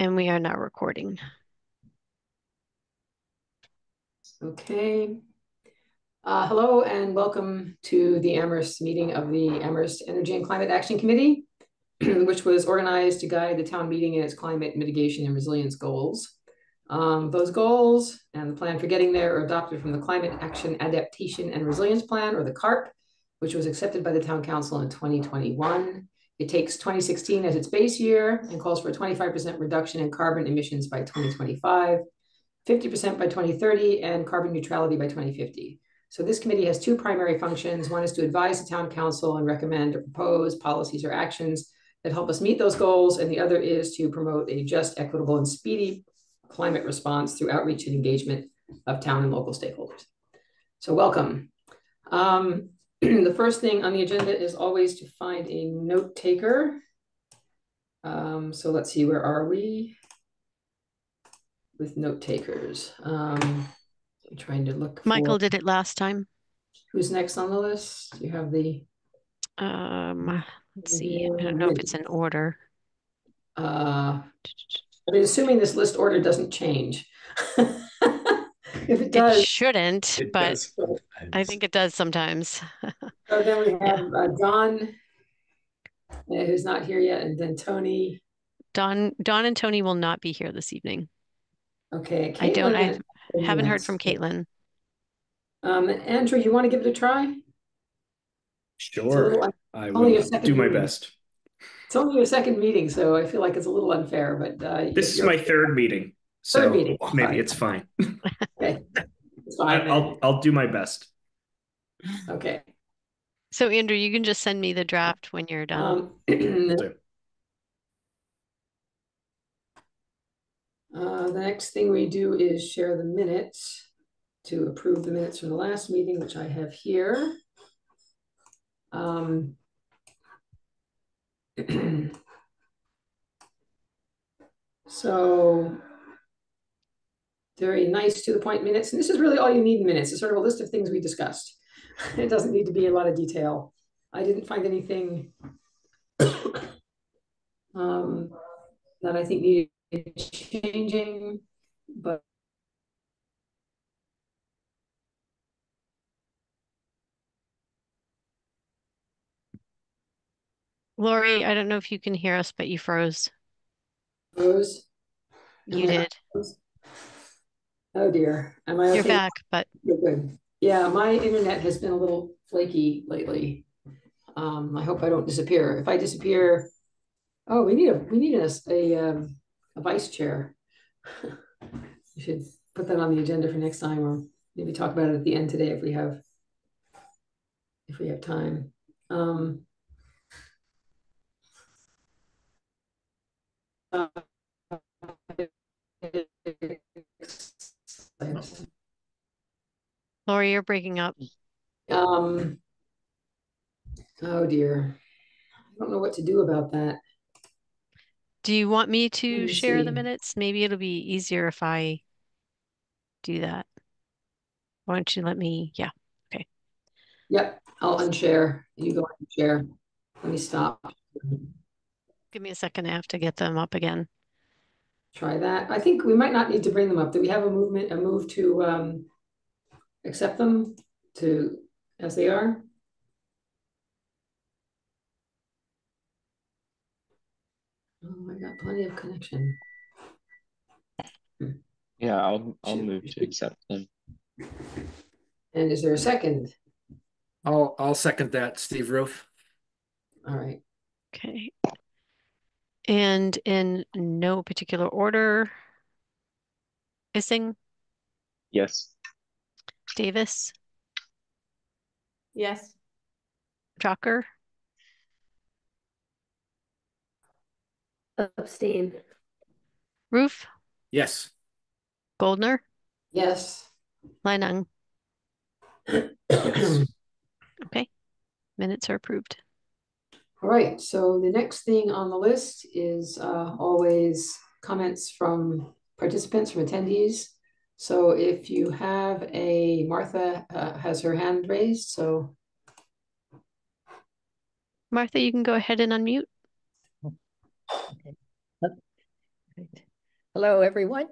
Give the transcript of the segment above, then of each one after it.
And we are now recording. Okay. Uh, hello and welcome to the Amherst meeting of the Amherst Energy and Climate Action Committee, which was organized to guide the town meeting in its climate mitigation and resilience goals. Um, those goals and the plan for getting there are adopted from the Climate Action Adaptation and Resilience Plan, or the CARP, which was accepted by the town council in 2021. It takes 2016 as its base year and calls for a 25% reduction in carbon emissions by 2025, 50% by 2030, and carbon neutrality by 2050. So this committee has two primary functions. One is to advise the town council and recommend or propose policies or actions that help us meet those goals. And the other is to promote a just, equitable, and speedy climate response through outreach and engagement of town and local stakeholders. So welcome. Um, the first thing on the agenda is always to find a note taker. Um, so let's see, where are we with note takers? Um, I'm trying to look. Michael did it last time. Who's next on the list? You have the. Um, let's see. I don't know if it's in order. Uh, I mean, assuming this list order doesn't change. if it does, it shouldn't, it but does. I think it does sometimes. so then we have yeah. uh, Don, uh, who's not here yet, and then Tony. Don, Don, and Tony will not be here this evening. Okay, Caitlin I don't. I haven't heard from Caitlin. Um, Andrew, you want to give it a try? Sure, little, I will do my meeting. best. It's only your second meeting, so I feel like it's a little unfair. But uh, this is my third meeting. So Third meeting. maybe it's fine. okay. It's fine. I, will I'll do my best. Okay. So Andrew, you can just send me the draft when you're done. Um, uh, the next thing we do is share the minutes to approve the minutes from the last meeting, which I have here. Um, so very nice to the point minutes. And this is really all you need in minutes. It's sort of a list of things we discussed. It doesn't need to be a lot of detail. I didn't find anything um, that I think needed changing, but Lori, I don't know if you can hear us, but you froze. Froze? You did. Froze? Oh dear. Am I You're okay? back, but Good, good. Yeah, my internet has been a little flaky lately. Um, I hope I don't disappear. If I disappear, oh, we need a we need a a, um, a vice chair. we should put that on the agenda for next time, or maybe talk about it at the end today if we have if we have time. Um, uh, Lori, you're breaking up. Um, oh dear. I don't know what to do about that. Do you want me to me share see. the minutes? Maybe it'll be easier if I do that. Why don't you let me? Yeah. Okay. Yep. I'll unshare. You go and share. Let me stop. Give me a second. I have to get them up again try that. I think we might not need to bring them up. Do we have a movement, a move to um, accept them to as they are? Oh, I got plenty of connection. Yeah, I'll I'll move to accept them. And is there a second? I'll I'll second that, Steve Roof. All right. Okay. And in no particular order, Ising, Yes. Davis, Yes. Jocker, Abstain. Roof, Yes. Goldner, Yes. Leinung. Yes. Okay, minutes are approved. All right, so the next thing on the list is uh, always comments from participants, from attendees. So if you have a, Martha uh, has her hand raised, so. Martha, you can go ahead and unmute. Hello, everyone.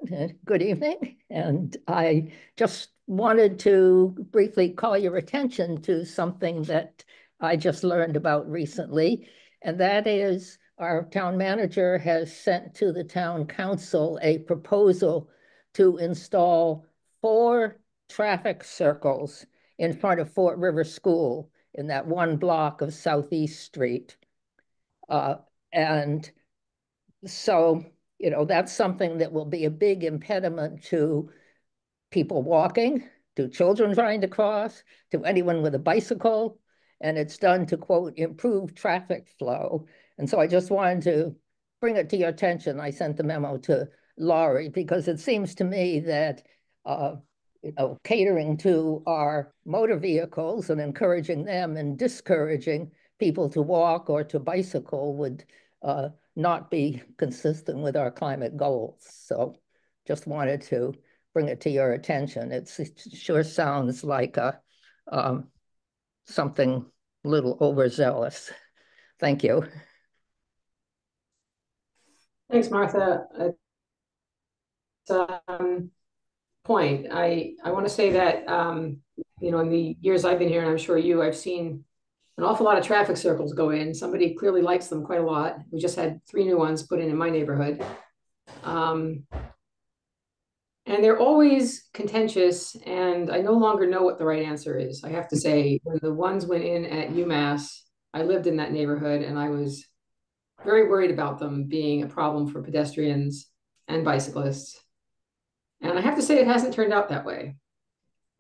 Good evening. And I just wanted to briefly call your attention to something that I just learned about recently, and that is our town manager has sent to the town council a proposal to install four traffic circles in front of Fort River School in that one block of Southeast Street. Uh, and so, you know, that's something that will be a big impediment to people walking, to children trying to cross, to anyone with a bicycle. And it's done to, quote, improve traffic flow. And so I just wanted to bring it to your attention. I sent the memo to Lori because it seems to me that uh, you know, catering to our motor vehicles and encouraging them and discouraging people to walk or to bicycle would uh, not be consistent with our climate goals. So just wanted to bring it to your attention. It's, it sure sounds like a, um, something a little overzealous. Thank you. Thanks, Martha. Um, point, I, I want to say that, um, you know, in the years I've been here, and I'm sure you, I've seen an awful lot of traffic circles go in. Somebody clearly likes them quite a lot. We just had three new ones put in in my neighborhood. Um, and they're always contentious, and I no longer know what the right answer is. I have to say, when the ones went in at UMass, I lived in that neighborhood, and I was very worried about them being a problem for pedestrians and bicyclists. And I have to say, it hasn't turned out that way.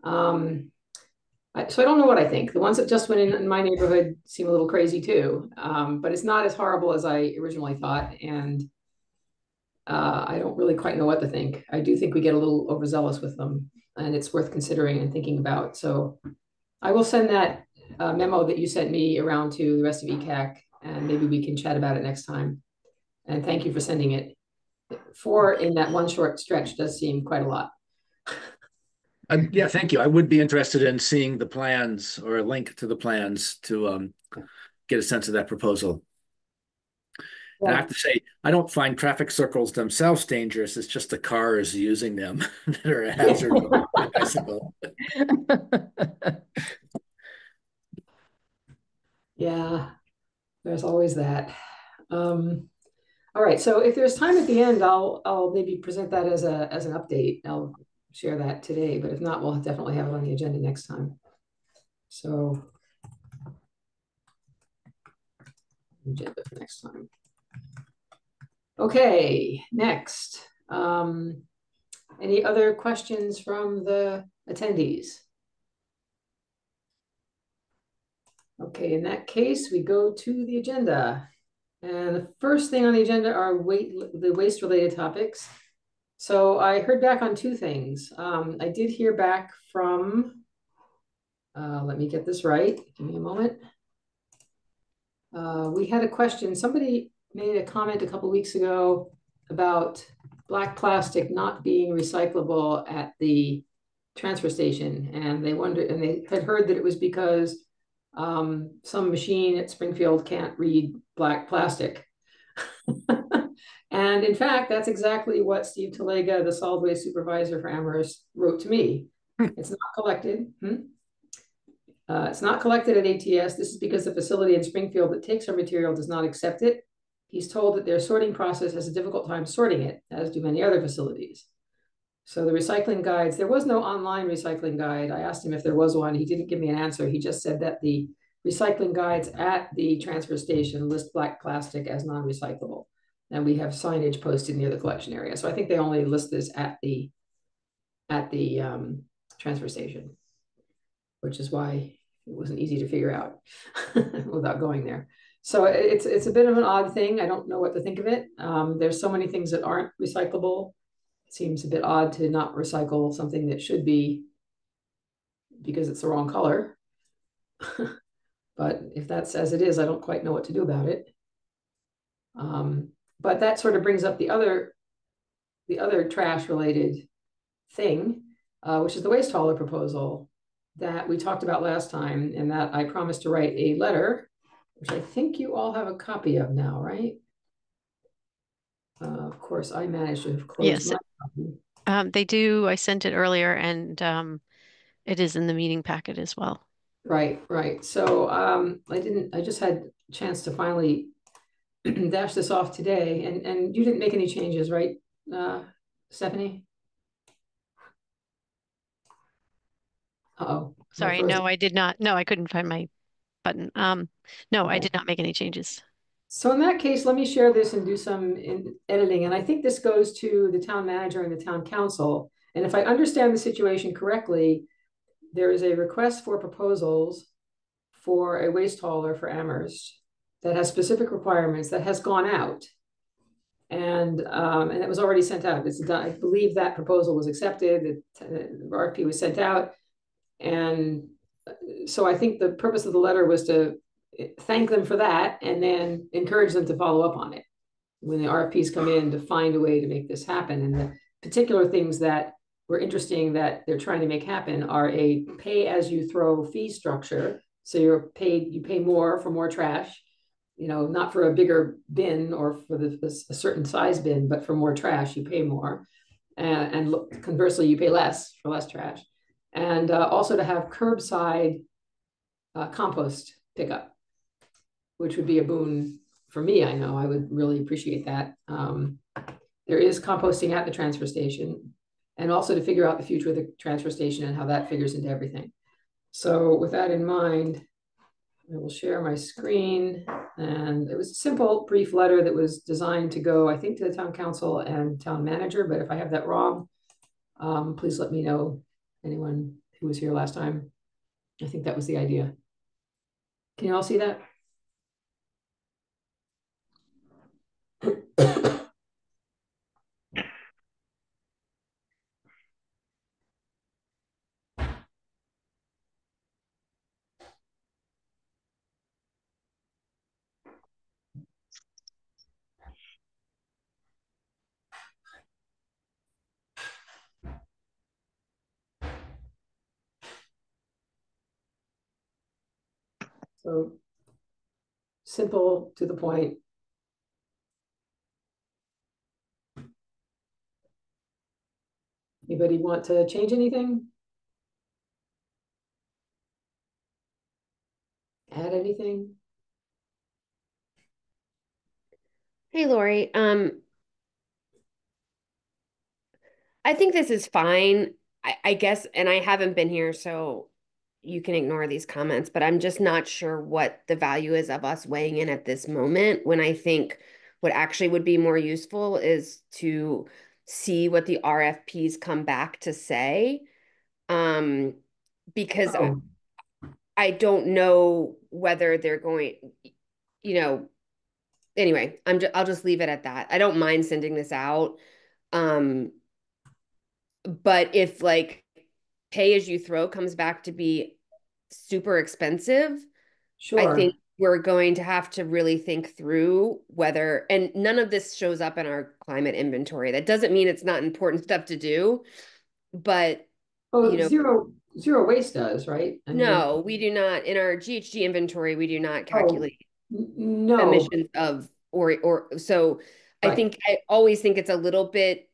Um, so I don't know what I think. The ones that just went in, in my neighborhood seem a little crazy too, um, but it's not as horrible as I originally thought. And uh, I don't really quite know what to think. I do think we get a little overzealous with them, and it's worth considering and thinking about. So I will send that uh, memo that you sent me around to the rest of ECAC, and maybe we can chat about it next time. And thank you for sending it. Four in that one short stretch does seem quite a lot. Uh, yeah, thank you. I would be interested in seeing the plans or a link to the plans to um, get a sense of that proposal. Yeah. I have to say, I don't find traffic circles themselves dangerous. It's just the cars using them that are a hazard. bicycle. yeah, there's always that. Um, all right, so if there's time at the end, I'll I'll maybe present that as a as an update. I'll share that today, but if not, we'll definitely have it on the agenda next time. So agenda for next time. Okay, next. Um, any other questions from the attendees? Okay, in that case, we go to the agenda. And the first thing on the agenda are weight, the waste related topics. So I heard back on two things. Um, I did hear back from, uh, let me get this right. Give me a moment. Uh, we had a question. Somebody made a comment a couple weeks ago about black plastic not being recyclable at the transfer station. And they wondered, and they had heard that it was because um, some machine at Springfield can't read black plastic. and in fact, that's exactly what Steve Talega, the solid waste supervisor for Amherst, wrote to me. It's not collected. Hmm? Uh, it's not collected at ATS. This is because the facility in Springfield that takes our material does not accept it. He's told that their sorting process has a difficult time sorting it, as do many other facilities. So the recycling guides, there was no online recycling guide. I asked him if there was one. He didn't give me an answer. He just said that the recycling guides at the transfer station list black plastic as non-recyclable. And we have signage posted near the collection area. So I think they only list this at the at the um, transfer station, which is why it wasn't easy to figure out without going there. So it's it's a bit of an odd thing. I don't know what to think of it. Um, there's so many things that aren't recyclable. It seems a bit odd to not recycle something that should be because it's the wrong color. but if that's as it is, I don't quite know what to do about it. Um, but that sort of brings up the other the other trash related thing, uh, which is the waste hauler proposal that we talked about last time, and that I promised to write a letter which I think you all have a copy of now, right? Uh, of course, I managed to have closed Yes. my copy. Um, they do, I sent it earlier and um, it is in the meeting packet as well. Right, right. So um, I didn't, I just had a chance to finally dash this off today and, and you didn't make any changes, right, uh, Stephanie? Uh-oh. Sorry, no, I did not. No, I couldn't find my button. Um, no, I did not make any changes. So in that case, let me share this and do some in editing. And I think this goes to the town manager and the town council. And if I understand the situation correctly, there is a request for proposals for a waste hauler for Amherst that has specific requirements that has gone out. And um, and it was already sent out. It's done. I believe that proposal was accepted. The the RFP was sent out. And uh, so I think the purpose of the letter was to eh, thank them for that and then encourage them to follow up on it when the RFPs come in to find a way to make this happen. And the particular things that were interesting that they're trying to make happen are a pay as you throw fee structure. So you're paid, you pay more for more trash, you know, not for a bigger bin or for the, a certain size bin, but for more trash, you pay more. And, and conversely, you pay less for less trash. And uh, also to have curbside uh, compost pickup which would be a boon for me. I know I would really appreciate that. Um, there is composting at the transfer station and also to figure out the future of the transfer station and how that figures into everything. So with that in mind, I will share my screen and it was a simple brief letter that was designed to go, I think to the town council and town manager, but if I have that wrong, um, please let me know anyone who was here last time. I think that was the idea. Can you all see that? So simple to the point. Anybody want to change anything? Add anything? Hey, Lori. Um, I think this is fine. I, I guess, and I haven't been here, so you can ignore these comments, but I'm just not sure what the value is of us weighing in at this moment when I think what actually would be more useful is to see what the RFPs come back to say. Um, because Oh, I don't know whether they're going, you know, anyway, I'm just I'll just leave it at that. I don't mind sending this out. Um, but if like pay as you throw comes back to be super expensive, sure. I think we're going to have to really think through whether, and none of this shows up in our climate inventory. That doesn't mean it's not important stuff to do, but Oh, you know- zero, zero waste does, right? I mean, no, we do not, in our GHG inventory, we do not oh, calculate n- No, emissions of, or, or, so I think, I always think it's a little bit,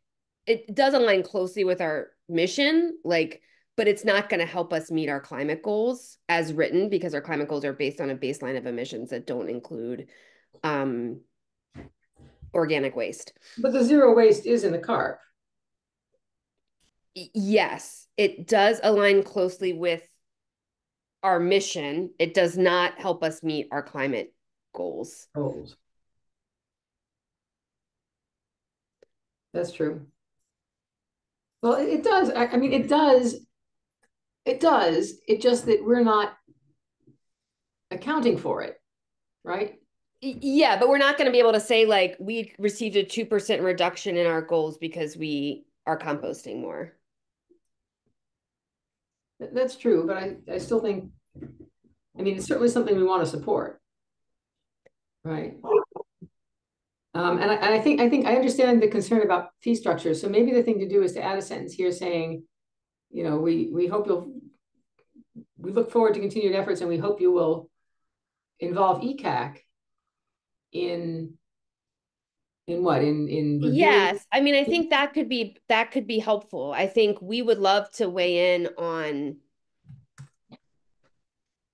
it does align closely with our mission, like, but it's not going to help us meet our climate goals as written because our climate goals are based on a baseline of emissions that don't include um organic waste. but the zero waste is in the CARP. Y- Yes, it does align closely with our mission. It does not help us meet our climate goals. goals. That's true. Well, it, it does. I, I mean, it does. It does. It just that we're not accounting for it, right? Yeah, but we're not going to be able to say like we received a 2% reduction in our goals because we are composting more. That's true, but I, I still think, I mean, it's certainly something we want to support. Right. Um, and I, and I think, I think I understand the concern about fee structure. So maybe the thing to do is to add a sentence here saying, you know, we, we hope you'll, we look forward to continued efforts and we hope you will involve ECAC in In what, in, in? reviewing- Yes, I mean, I think that could be, that could be helpful. I think we would love to weigh in on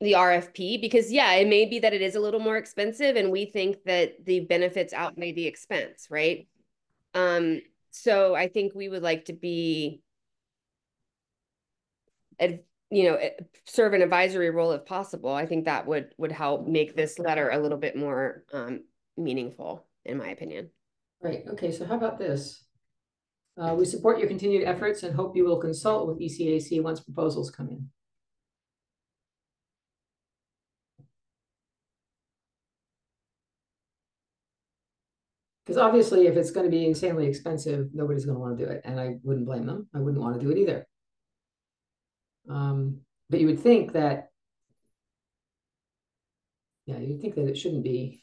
the RFP because yeah, it may be that it is a little more expensive and we think that the benefits outweigh the expense, right? Um, so I think we would like to be you know, eh, serve an advisory role if possible. I think that would would help make this letter a little bit more um meaningful, in my opinion. Right, okay, so how about this? Uh, we support your continued efforts and hope you will consult with ECAC once proposals come in. Because obviously, if it's gonna be insanely expensive, nobody's gonna wanna do it, and I wouldn't blame them, I wouldn't wanna do it either. Um, but you would think that. Yeah, you'd think that it shouldn't be.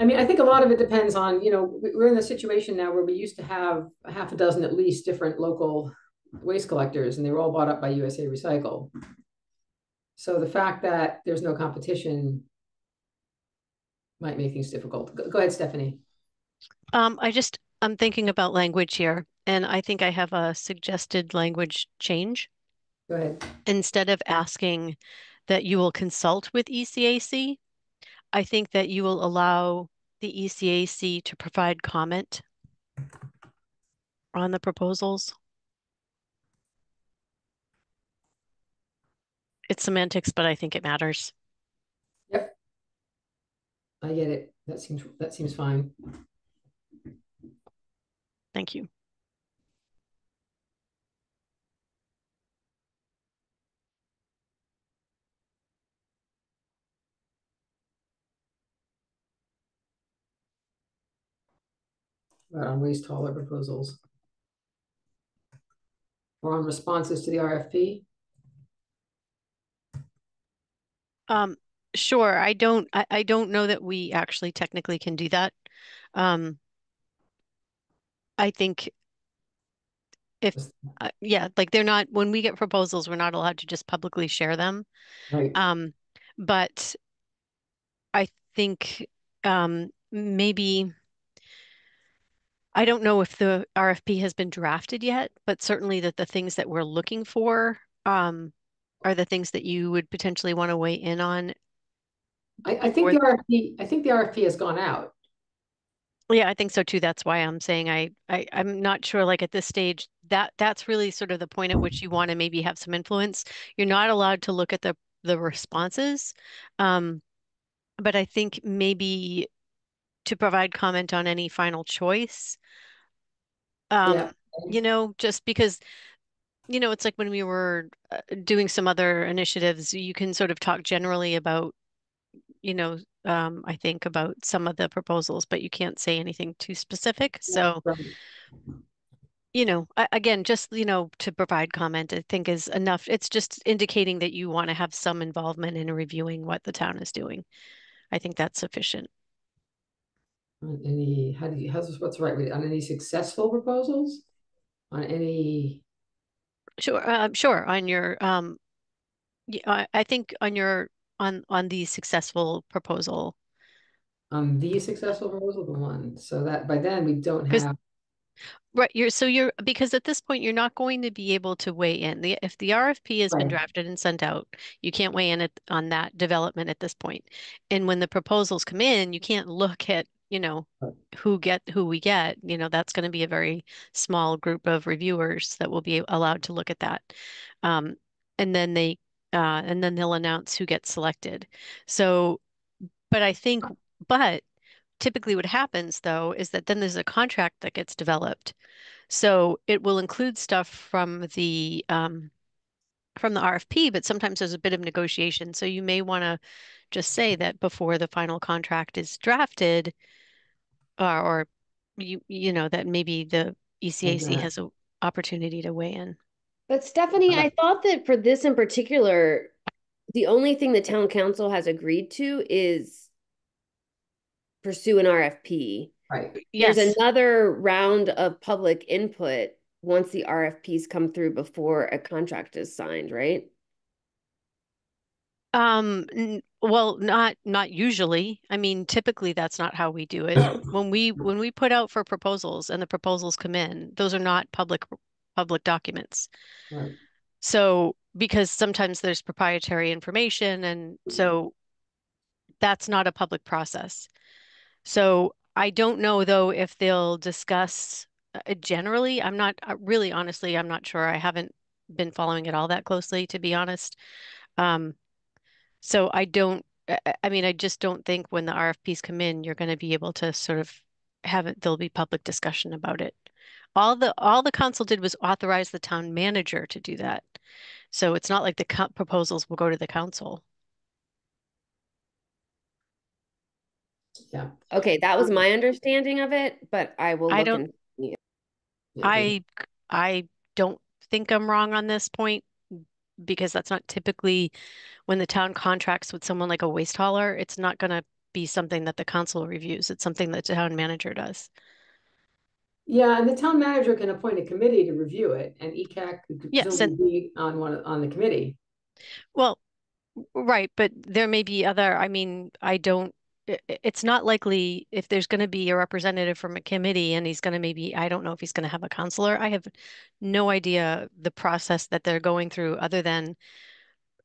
I mean, I think a lot of it depends on, you know, we- we're in a situation now where we used to have a half a dozen at least different local waste collectors, and they were all bought up by USA Recycle. So the fact that there's no competition might make things difficult. Go ahead, Stephanie. Um, I just, I'm thinking about language here, and I think I have a suggested language change. Go ahead. Instead of asking that you will consult with ECAC, I think that you will allow the ECAC to provide comment on the proposals. It's semantics, but I think it matters. Yep. I get it. That seems, that seems fine. Thank you. On waste hauler proposals. Or on responses to the RFP. Um, sure. I don't, I, I don't know that we actually technically can do that. Um, I think if, uh, yeah, like they're not, when we get proposals, we're not allowed to just publicly share them. Right. Um, but I think, um, maybe, I don't know if the RFP has been drafted yet, but certainly that the things that we're looking for, um, are the things that you would potentially want to weigh in on I, I think the RFP, I think the RFP has gone out. Yeah, I think so too. That's why I'm saying I, I I'm not sure like at this stage that that's really sort of the point at which you want to maybe have some influence. You're not allowed to look at the the responses. Um, but I think maybe to provide comment on any final choice. Um, Yeah. you know, just because you know, it's like when we were uh, doing some other initiatives, you can sort of talk generally about, you know, um, I think about some of the proposals, but you can't say anything too specific. So, Right. you know, again, just, you know, to provide comment, I think is enough. It's just indicating that you want to have some involvement in reviewing what the town is doing. I think that's sufficient. On any, how do you, how's this, what's the right way, on any successful proposals? On any, Sure, uh, sure. On your, um, yeah, I, I think on your, on, on the successful proposal. on the successful proposal, the one, so that by then we don't have, Right, you're so you're because at this point you're not going to be able to weigh in. The if the RFP has been drafted and sent out, you can't weigh in at, on that development at this point. And when the proposals come in, you can't look at, you know, who get who we get. You know, that's going to be a very small group of reviewers that will be allowed to look at that. Um, and then they uh, and then they'll announce who gets selected. So, but I think, but typically what happens though is that then there's a contract that gets developed. So it will include stuff from the um, from the RFP, but sometimes there's a bit of negotiation. So you may want to just say that before the final contract is drafted, or, or you you know that maybe the ECAC that. has an opportunity to weigh in. But Stephanie, Uh, I thought that for this in particular, the only thing the town council has agreed to is pursue an RFP. right, Yes, There's another round of public input once the RFPs come through before a contract is signed, right? Um, well, not not usually. I mean, typically that's not how we do it. When we when we put out for proposals and the proposals come in, those are not public public documents. Right. So because sometimes there's proprietary information and so that's not a public process. So I don't know though if they'll discuss uh, generally. I'm not uh, really honestly, I'm not sure. I haven't been following it all that closely, to be honest. Um, so I don't, I mean, I just don't think when the RFPs come in, you're going to be able to sort of have it, there'll be public discussion about it. All the all the council did was authorize the town manager to do that. So it's not like the proposals will go to the council. Yeah. Okay, that was my understanding of it, but I will I don't- I I don't think I'm wrong on this point because that's not typically when the town contracts with someone like a waste hauler, it's not going to be something that the council reviews. It's something that the town manager does. Yeah, and the town manager can appoint a committee to review it, and ECAC could Yes, presumably be on one, on the committee. Well, right, but there may be other, I mean, I don't, it's not likely if there's going to be a representative from a committee and he's going to maybe, I don't know if he's going to have a counselor. I have no idea the process that they're going through other than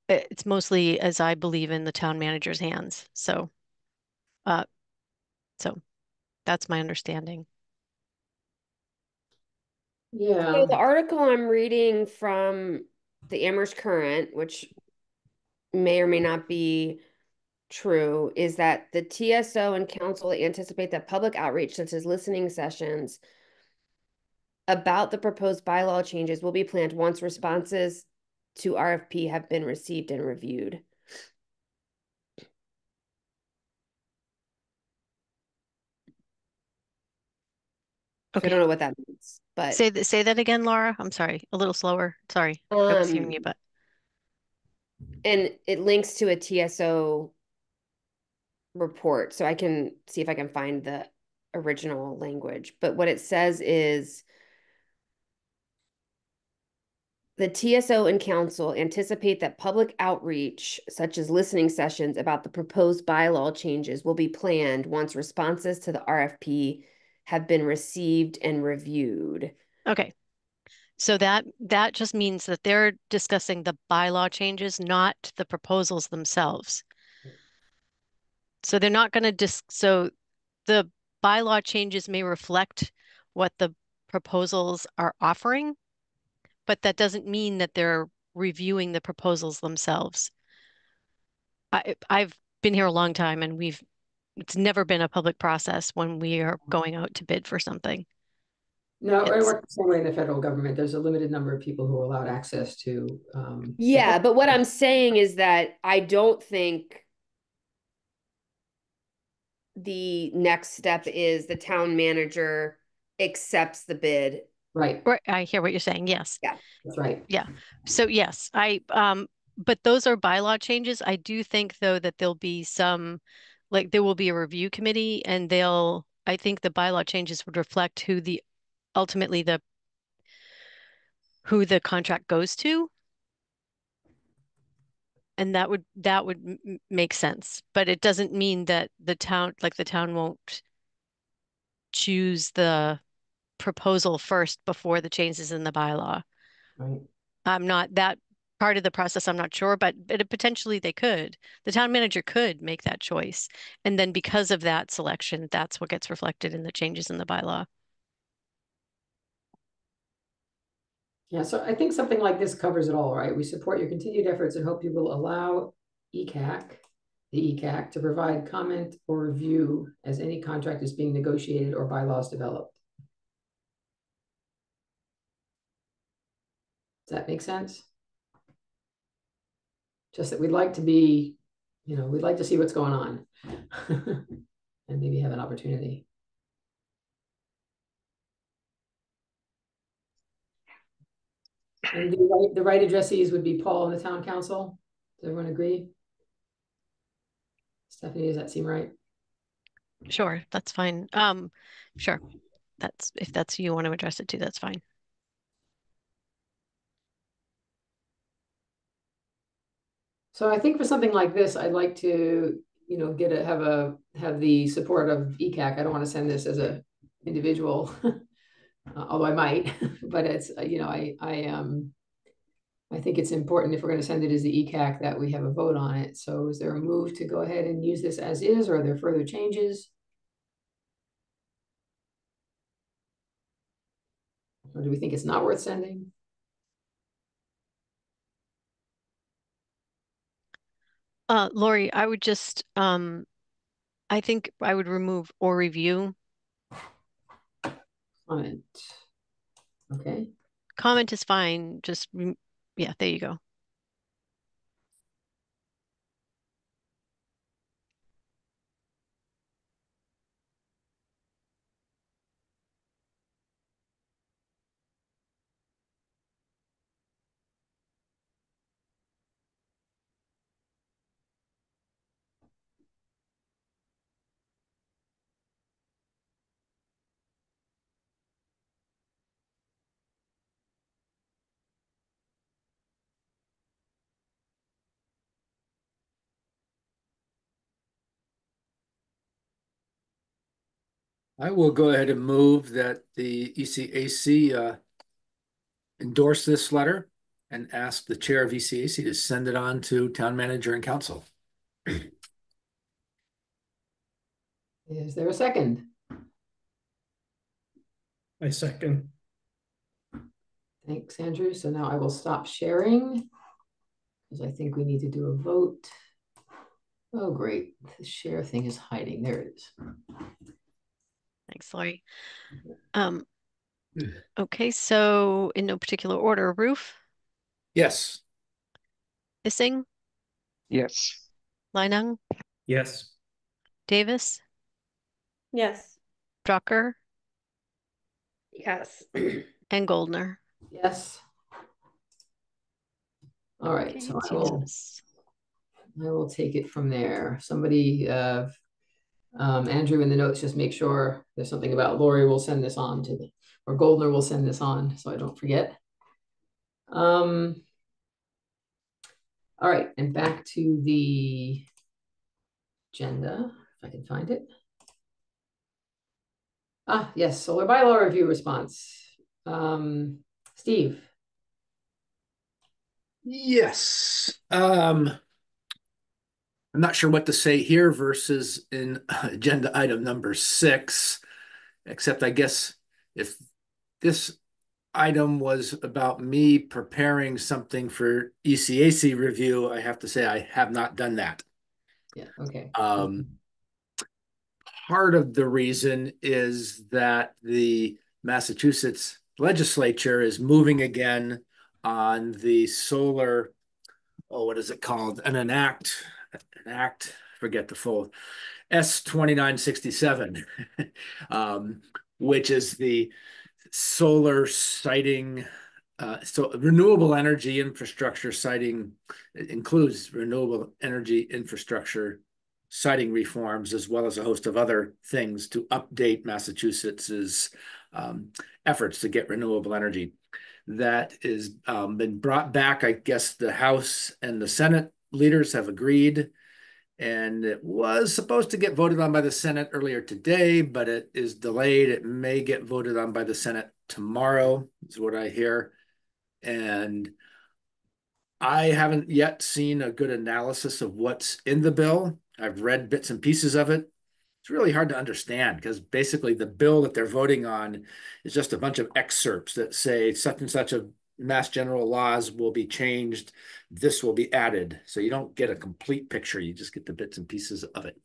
it's mostly, as I believe, in the town manager's hands. So, uh, so that's my understanding. Yeah. So the article I'm reading from the Amherst Current, which may or may not be true, is that the TSO and council anticipate that public outreach, such as listening sessions about the proposed bylaw changes, will be planned once responses to RFP have been received and reviewed. Okay. I don't know what that means, but say that say that again, Laura. I'm sorry, a little slower. Sorry, um, I was hearing you, um, but and it links to a TSO report, so I can see if I can find the original language. But what it says is The TSO and council anticipate that public outreach, such as listening sessions about the proposed bylaw changes, will be planned once responses to the RFP have been received and reviewed. Okay. So that that just means that they're discussing the bylaw changes, not the proposals themselves. So they're not going to dis so the bylaw changes may reflect what the proposals are offering, but that doesn't mean that they're reviewing the proposals themselves. I, I've been here a long time and we've, it's never been a public process when we are going out to bid for something. No, I work the same way in the federal government. There's a limited number of people who are allowed access to. Um, yeah, but what I'm saying is that I don't think the next step is the town manager accepts the bid Right. Right. I hear what you're saying. Yes. Yeah. That's right. Yeah. So yes, I um but those are bylaw changes. I do think though that there'll be some like there will be a review committee and they'll I think the bylaw changes would reflect who the ultimately the who the contract goes to. And that would that would make sense, but it doesn't mean that the town like the town won't choose the proposal first before the changes in the bylaw. Right. I'm not that part of the process. I'm not sure, but, but potentially they could. The town manager could make that choice. And then because of that selection, that's what gets reflected in the changes in the bylaw. Yeah, so I think something like this covers it all, right? We support your continued efforts and hope you will allow ECAC, the ECAC, to provide comment or review as any contract is being negotiated or bylaws developed. Does that make sense? Just that we'd like to be, you know, we'd like to see what's going on and maybe have an opportunity. And the right, the right addressees would be Paul and the town council. Does everyone agree? Stephanie, does that seem right? Sure, that's fine. Um, sure. That's if that's you want to address it to, that's fine. So I think for something like this, I'd like to, you know, get a, have a, have the support of ECAC. I don't want to send this as a individual, uh, although I might, but it's, uh, you know, I, I, um, I think it's important if we're going to send it as the ECAC that we have a vote on it. So is there a move to go ahead and use this as is, or are there further changes? Or do we think it's not worth sending? Uh, Lori, I would just, um, I think I would remove or review. Comment. Okay. Comment is fine. Just, yeah, there you go. I will go ahead and move that the ECAC uh, endorse this letter and ask the chair of ECAC to send it on to town manager and council. Is there a second? I second. Thanks, Andrew. So now I will stop sharing because I think we need to do a vote. Oh, great. The share thing is hiding. There it is. Thanks, Lori. Um, okay, so in no particular order, Roof, Yes.Issing, Yes. Linung, Yes. Davis, Yes. Drucker, Yes. and Goldner. Yes. All right, Okay, so it's I will, unanimous. I will take it from there. Somebody, uh, um, Andrew in the notes, just make sure there's something about Lori will send this on to the, or Goldner will send this on, so I don't forget. Um, all right, and back to the agenda, if I can find it. Ah, yes, solar bylaw review response. Um, Steve. Yes. Um, I'm not sure what to say here versus in agenda item number six, except I guess if this item was about me preparing something for ECAC review, I have to say I have not done that. Yeah, okay. Um, part of the reason is that the Massachusetts legislature is moving again on the solar, oh, what is it called? An enact, an act, forget the full, S twenty nine sixty seven, um, which is the solar siting. Uh, so renewable energy infrastructure siting includes renewable energy infrastructure siting reforms as well as a host of other things to update Massachusetts's um, efforts to get renewable energy. That is um, been brought back. I guess the House and the Senate leaders have agreed, and it was supposed to get voted on by the Senate earlier today, but it is delayed. It may get voted on by the Senate tomorrow, is what I hear. And I haven't yet seen a good analysis of what's in the bill. I've read bits and pieces of it. It's really hard to understand because basically the bill that they're voting on is just a bunch of excerpts that say such and such a mass general laws will be changed. This will be added. So you don't get a complete picture. You just get the bits and pieces of it.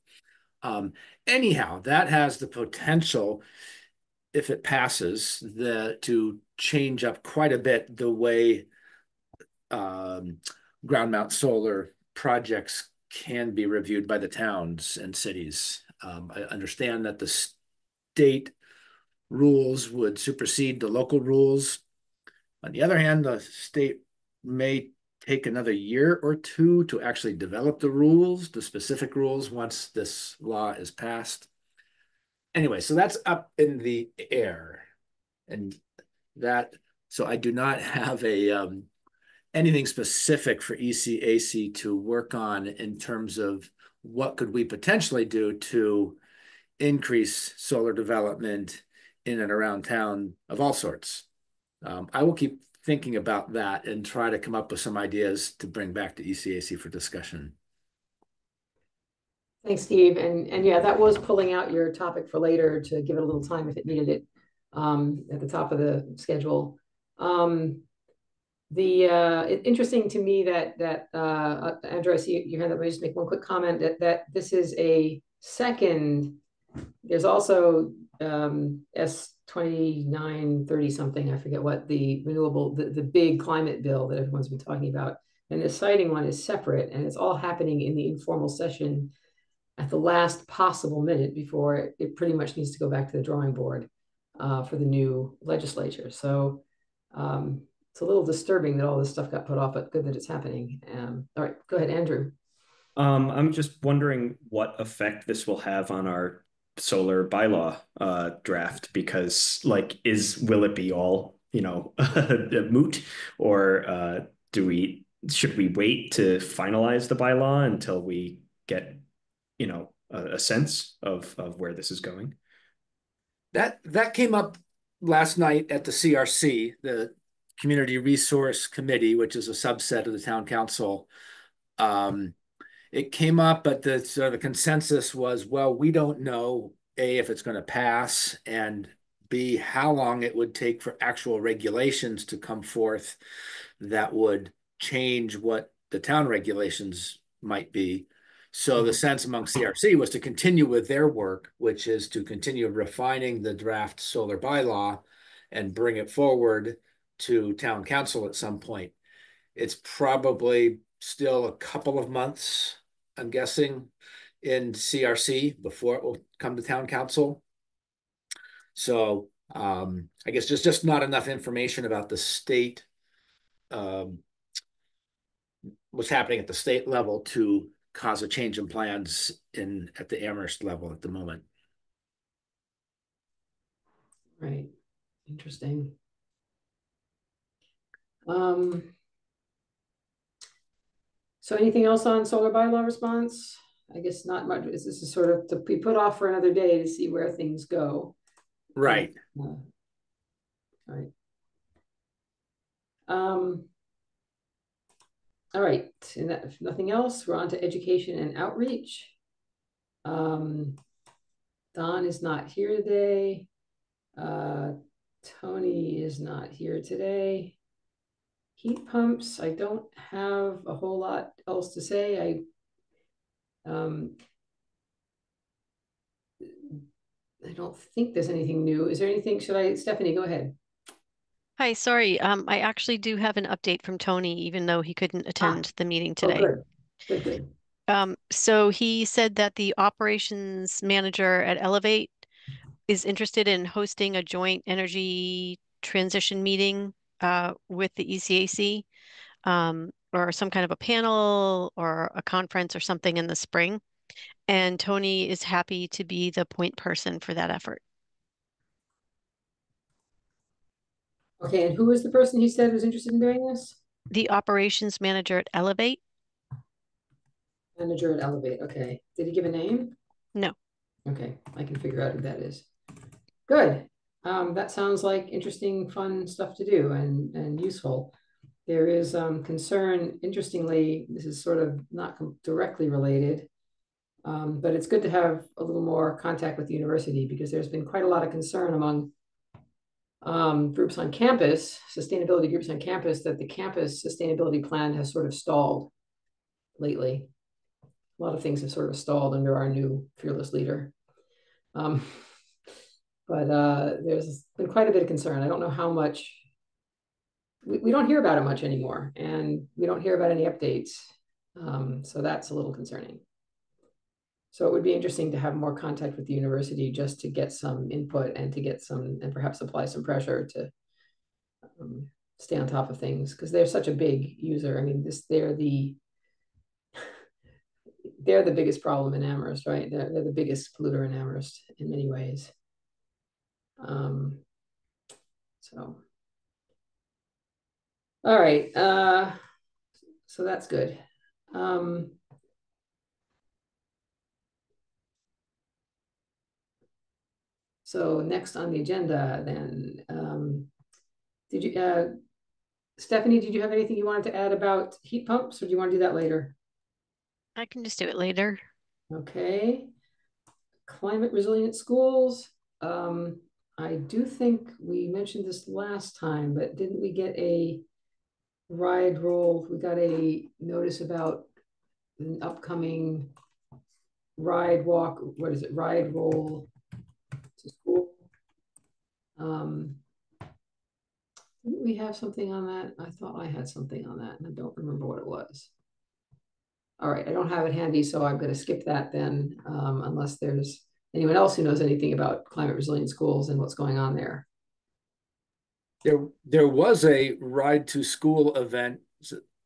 Um, anyhow, that has the potential, if it passes, the to change up quite a bit the way um, ground mount solar projects can be reviewed by the towns and cities. Um, I understand that the state rules would supersede the local rules. On the other hand, the state may take another year or two to actually develop the rules, the specific rules, once this law is passed. Anyway, so that's up in the air. And that, so I do not have a um, anything specific for ECAC to work on in terms of what could we potentially do to increase solar development in and around town of all sorts. Um, I will keep thinking about that and try to come up with some ideas to bring back to ECAC for discussion. Thanks, Steve. And and yeah, that was pulling out your topic for later to give it a little time if it needed it um, at the top of the schedule. Um, the uh, interesting to me that that uh, uh Andrew, I see you hand that. Let me just make one quick comment that that this is a second. There's also um, S twenty nine thirty something. I forget what the renewable the, the big climate bill that everyone's been talking about. And the siting one is separate, and it's all happening in the informal session at the last possible minute before it, it pretty much needs to go back to the drawing board uh, for the new legislature. So um, it's a little disturbing that all this stuff got put off, but good that it's happening. Um, all right, go ahead, Andrew. Um, I'm just wondering what effect this will have on our solar bylaw uh, draft because, like, is will it be all you know moot, or uh, do we should we wait to finalize the bylaw until we get you know a, a sense of of where this is going? That that came up last night at the CRC, the Community Resource Committee, which is a subset of the town council. Um, it came up, but the sort of the consensus was, well, we don't know a if it's going to pass, and b how long it would take for actual regulations to come forth that would change what the town regulations might be. So the mm-hmm. sense among CRC was to continue with their work, which is to continue refining the draft solar bylaw and bring it forward to town council at some point. It's probably still a couple of months, I'm guessing, in CRC before it will come to town council. So um, I guess just just not enough information about the state, um, what's happening at the state level to cause a change in plans in at the Amherst level at the moment. Right. Interesting. Um, so anything else on solar bylaw response? I guess not much. This is sort of to be put off for another day to see where things go. Right. Uh, right. Um, all right, and that, if nothing else, we're on to education and outreach. Um, Don is not here today. Uh, Tony is not here today. Heat pumps, I don't have a whole lot else to say. I um, I don't think there's anything new. Is there anything? Should I, Stephanie, go ahead. Hi, sorry. Um, I actually do have an update from Tony, even though he couldn't ah. attend the meeting oh, today. good. Good, good. Um, so he said that the operations manager at Elevate is interested in hosting a joint energy transition meeting uh, with the ECAC um, or some kind of a panel or a conference or something in the spring. And Tony is happy to be the point person for that effort. Okay, and who was the person he said was interested in doing this? The operations manager at Elevate. Manager at Elevate, okay. Did he give a name? No. Okay, I can figure out who that is. Good. Um, that sounds like interesting, fun stuff to do and, and useful. There is um, concern, interestingly, this is sort of not directly related, um, but it's good to have a little more contact with the university because there's been quite a lot of concern among um, groups on campus, sustainability groups on campus, that the campus sustainability plan has sort of stalled lately. A lot of things have sort of stalled under our new fearless leader. But uh, there's been quite a bit of concern. I don't know how much, we, we don't hear about it much anymore, and we don't hear about any updates. Um, so that's a little concerning. So it would be interesting to have more contact with the university just to get some input and to get some, and perhaps apply some pressure to um, stay on top of things because they're such a big user. I mean, this they're the they're the biggest problem in Amherst, right? They're, they're the biggest polluter in Amherst in many ways. Um, so, all right. Uh, so that's good. Um, so next on the agenda, then, um, did you, uh, Stephanie, did you have anything you wanted to add about heat pumps, or do you want to do that later? I can just do it later. Okay. Climate resilient schools. Um, I do think we mentioned this last time, but didn't we get a ride roll? We got a notice about an upcoming ride walk. What is it? Ride roll to school. Um, didn't we have something on that? I thought I had something on that and I don't remember what it was. All right, I don't have it handy, so I'm going to skip that then, um, unless there's anyone else who knows anything about climate resilient schools and what's going on there. There, there was a ride to school event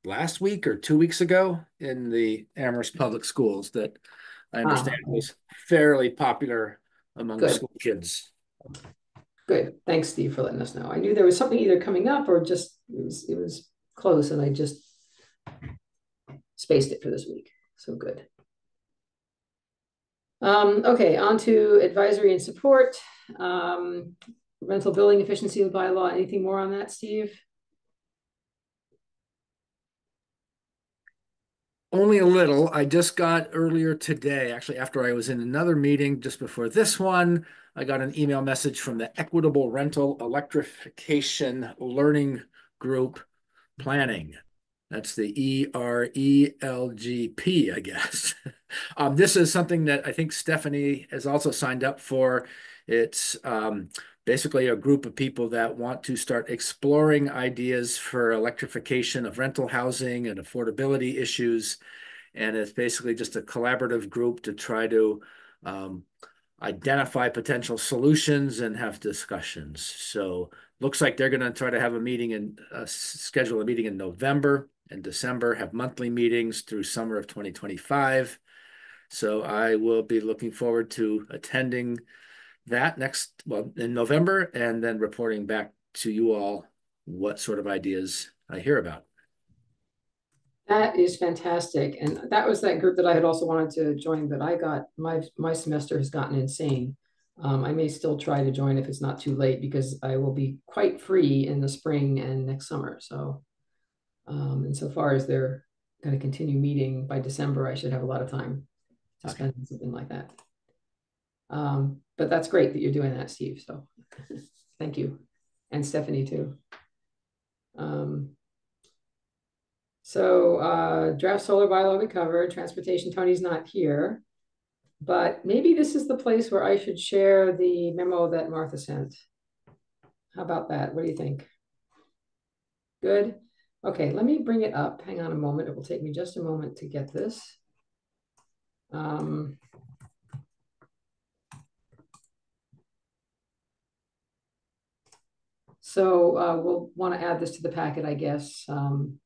last week or two weeks ago in the Amherst Public Schools that I understand ah. was fairly popular among Good. school kids. Good. Thanks, Steve, for letting us know. I knew there was something either coming up or just it was it was close, and I just spaced it for this week. So good. Um, okay, on to advisory and support. Um, rental building efficiency bylaw. Anything more on that, Steve? Only a little. I just got earlier today, actually, after I was in another meeting just before this one, I got an email message from the Equitable Rental Electrification Learning Group Planning. That's the E R E L G P, I guess. um, this is something that I think Stephanie has also signed up for. It's um, basically a group of people that want to start exploring ideas for electrification of rental housing and affordability issues. And it's basically just a collaborative group to try to um, identify potential solutions and have discussions. So looks like they're going to try to have a meeting and uh, schedule a meeting in November and December, have monthly meetings through summer of 2025. So I will be looking forward to attending that next, well, in November, and then reporting back to you all what sort of ideas I hear about. That is fantastic. And that was that group that I had also wanted to join, but I got my my semester has gotten insane. Um, I may still try to join if it's not too late because I will be quite free in the spring and next summer. So um, and so far as they're going to continue meeting by December, I should have a lot of time to spend on something like that. Um, but that's great that you're doing that, Steve. So thank you. And Stephanie too. Um, so uh, draft solar bylaw we covered, transportation, Tony's not here, but maybe this is the place where I should share the memo that Martha sent. How about that? What do you think? Good. Okay, let me bring it up. Hang on a moment. It will take me just a moment to get this. Um, so uh, we'll want to add this to the packet, I guess. Um,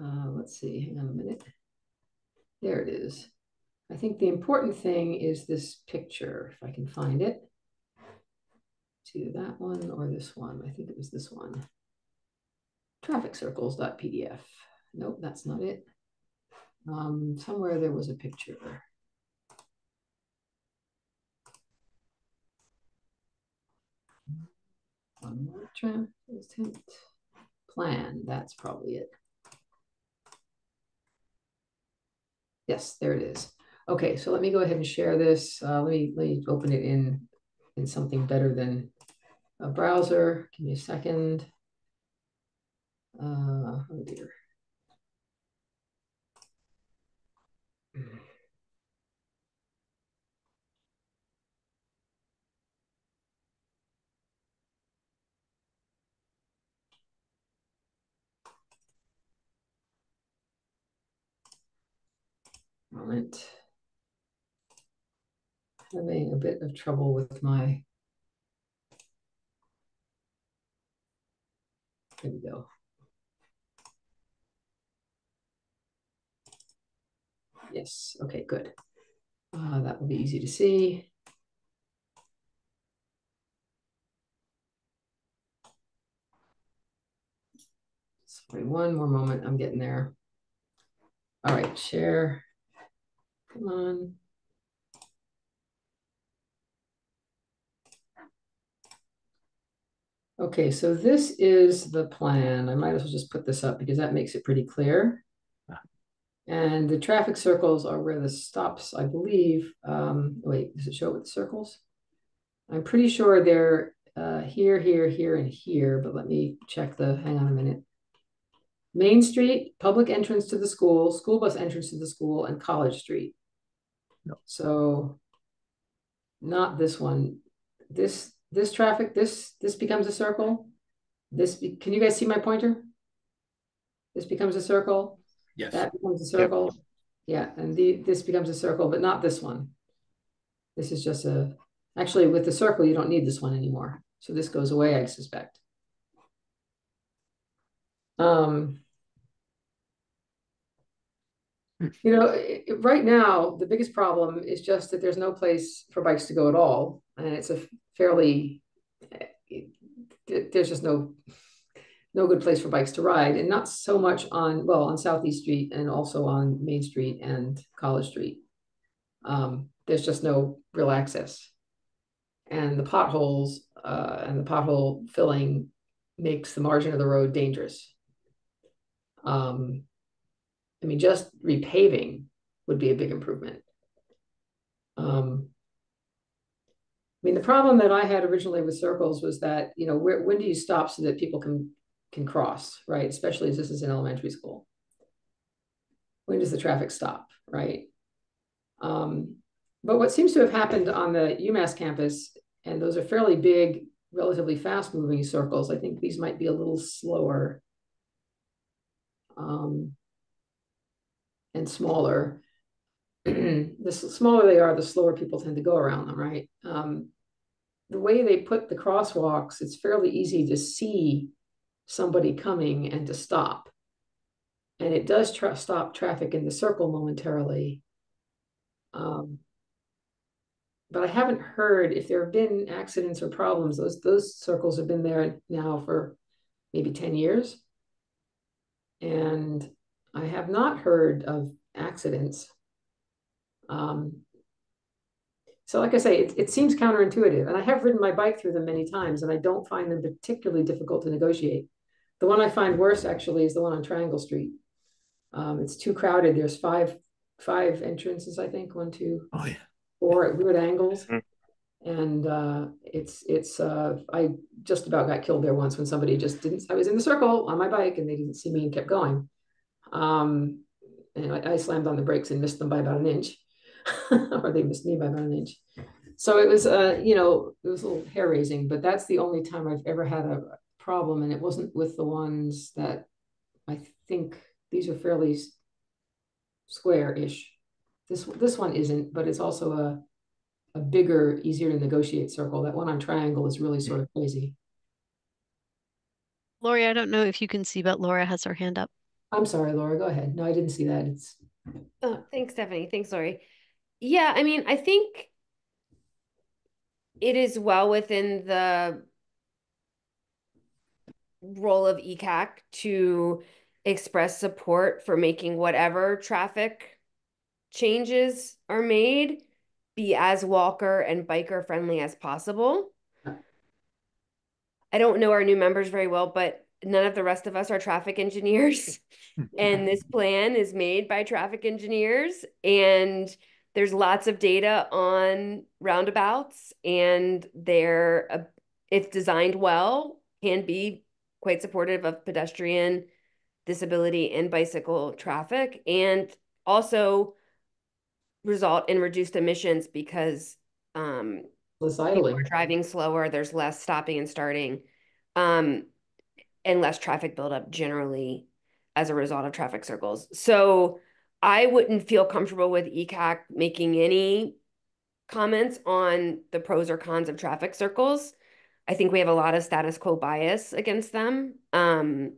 uh, let's see, hang on a minute. There it is. I think the important thing is this picture, if I can find it to that one or this one. I think it was this one. Traffic circles.pdf. Nope, that's not it. Um, somewhere there was a picture. One more traffic plan. That's probably it. Yes, there it is. Okay, so let me go ahead and share this. Uh, let me let me open it in in something better than a browser. Give me a second. Uh, oh dear. Moment. Having a bit of trouble with my There we go. Yes, okay, good. Uh, that will be easy to see. Wait, one more moment, I'm getting there. All right, share. Come on. Okay, so this is the plan. I might as well just put this up because that makes it pretty clear. And the traffic circles are where the stops, I believe. Um, wait, does it show with the circles? I'm pretty sure they're uh, here, here, here, and here, but let me check the, hang on a minute. Main Street, public entrance to the school, school bus entrance to the school, and College Street. No. So not this one. This this traffic, this this becomes a circle. This be, can you guys see my pointer? This becomes a circle. Yes. That becomes a circle. Yeah, and the this becomes a circle, but not this one. This is just a actually with the circle, you don't need this one anymore. So this goes away, I suspect. Um, you know, right now, the biggest problem is just that there's no place for bikes to go at all. And it's a fairly, it, there's just no, no good place for bikes to ride. And not so much on, well, on Southeast Street and also on Main Street and College Street. Um, there's just no real access. And the potholes uh, and the pothole filling makes the margin of the road dangerous. Um, I mean, just repaving would be a big improvement. Um, mean, the problem that I had originally with circles was that, you know, where, when do you stop so that people can can cross, right? Especially as this is an elementary school. When does the traffic stop, right? Um, but what seems to have happened on the UMass campus, and those are fairly big, relatively fast moving circles. I think these might be a little slower. Um, and smaller. the smaller they are, the slower people tend to go around them, right? Um, the way they put the crosswalks, it's fairly easy to see somebody coming and to stop. And it does tra stop traffic in the circle momentarily. Um, but I haven't heard if there have been accidents or problems. Those those circles have been there now for maybe 10 years. And I have not heard of accidents. Um, so like I say, it, it seems counterintuitive. And I have ridden my bike through them many times, and I don't find them particularly difficult to negotiate. The one I find worse, actually, is the one on Triangle Street. Um, it's too crowded. There's five five entrances, I think. One, two, oh, yeah. four at weird angles. Mm. And uh, it's it's uh, I just about got killed there once when somebody just didn't. I was in the circle on my bike and they didn't see me and kept going. Um, and I, I, slammed on the brakes and missed them by about an inch, or they missed me by about an inch. So it was, uh, you know, it was a little hair raising, but that's the only time I've ever had a problem, and it wasn't with the ones that I think these are fairly square-ish. This this one isn't, but it's also a a bigger, easier to negotiate circle. That one on triangle is really sort of crazy. Lori, I don't know if you can see, but Laura has her hand up. I'm sorry, Laura, go ahead. No, I didn't see that. It's Oh, thanks, Stephanie. Thanks, Lori. Yeah, I mean, I think it is well within the role of ECAC to express support for making whatever traffic changes are made be as walker and biker friendly as possible. I don't know our new members very well, but none of the rest of us are traffic engineers and this plan is made by traffic engineers and there's lots of data on roundabouts and they're uh, if designed well can be quite supportive of pedestrian disability and bicycle traffic and also result in reduced emissions because um people are driving slower there's less stopping and starting um and less traffic buildup generally as a result of traffic circles. So I wouldn't feel comfortable with ECAC making any comments on the pros or cons of traffic circles. I think we have a lot of status quo bias against them, um,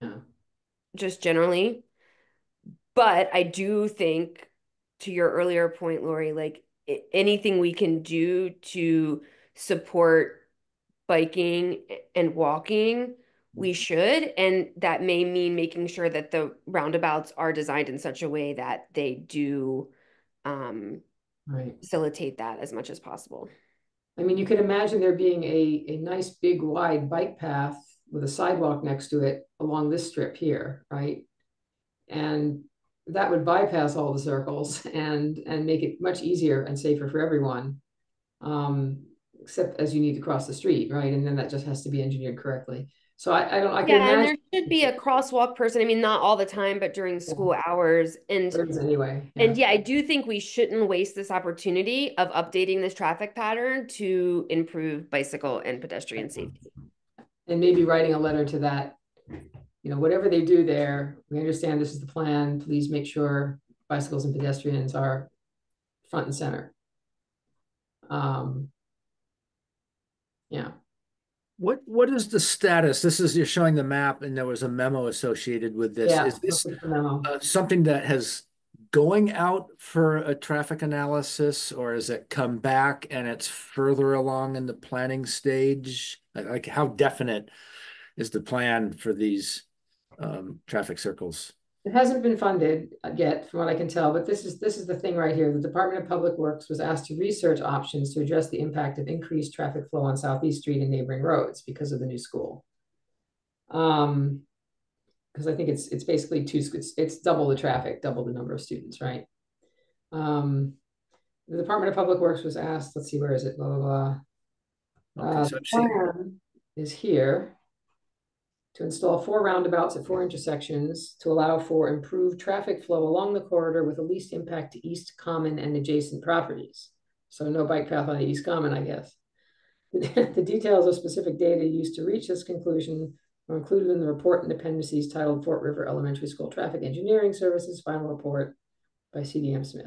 yeah. just generally. But I do think, to your earlier point, Lori, like anything we can do to support biking and walking we should. And that may mean making sure that the roundabouts are designed in such a way that they do um, Right. facilitate that as much as possible. I mean, you can imagine there being a, a nice big wide bike path with a sidewalk next to it along this strip here, right? And that would bypass all the circles and, and make it much easier and safer for everyone. Um, except as you need to cross the street, right? And then that just has to be engineered correctly. So I, I don't, I can Yeah, and there should be a crosswalk person. I mean, not all the time, but during school hours. And Anyway. and yeah, I do think we shouldn't waste this opportunity of updating this traffic pattern to improve bicycle and pedestrian safety. And maybe writing a letter to that, you know, whatever they do there, we understand this is the plan, please make sure bicycles and pedestrians are front and center. Um. Yeah, What, what is the status? This is, you're showing the map and there was a memo associated with this. yeah. Is this that's the memo. uh, something that has going out for a traffic analysis or has it come back and it's further along in the planning stage? Like, like how definite is the plan for these um, traffic circles? It hasn't been funded yet, from what I can tell, but this is, this is the thing right here. The Department of Public Works was asked to research options to address the impact of increased traffic flow on Southeast Street and neighboring roads because of the new school. Um, because I think it's, it's basically two, it's, it's double the traffic, double the number of students, right? Um, the Department of Public Works was asked, let's see, where is it, blah, blah, blah. Uh, the plan is here to install four roundabouts at four intersections to allow for improved traffic flow along the corridor with the least impact to East Common and adjacent properties. So no bike path on the East Common, I guess. The details of specific data used to reach this conclusion are included in the report and appendices titled Fort River Elementary School Traffic Engineering Services Final Report by CDM Smith.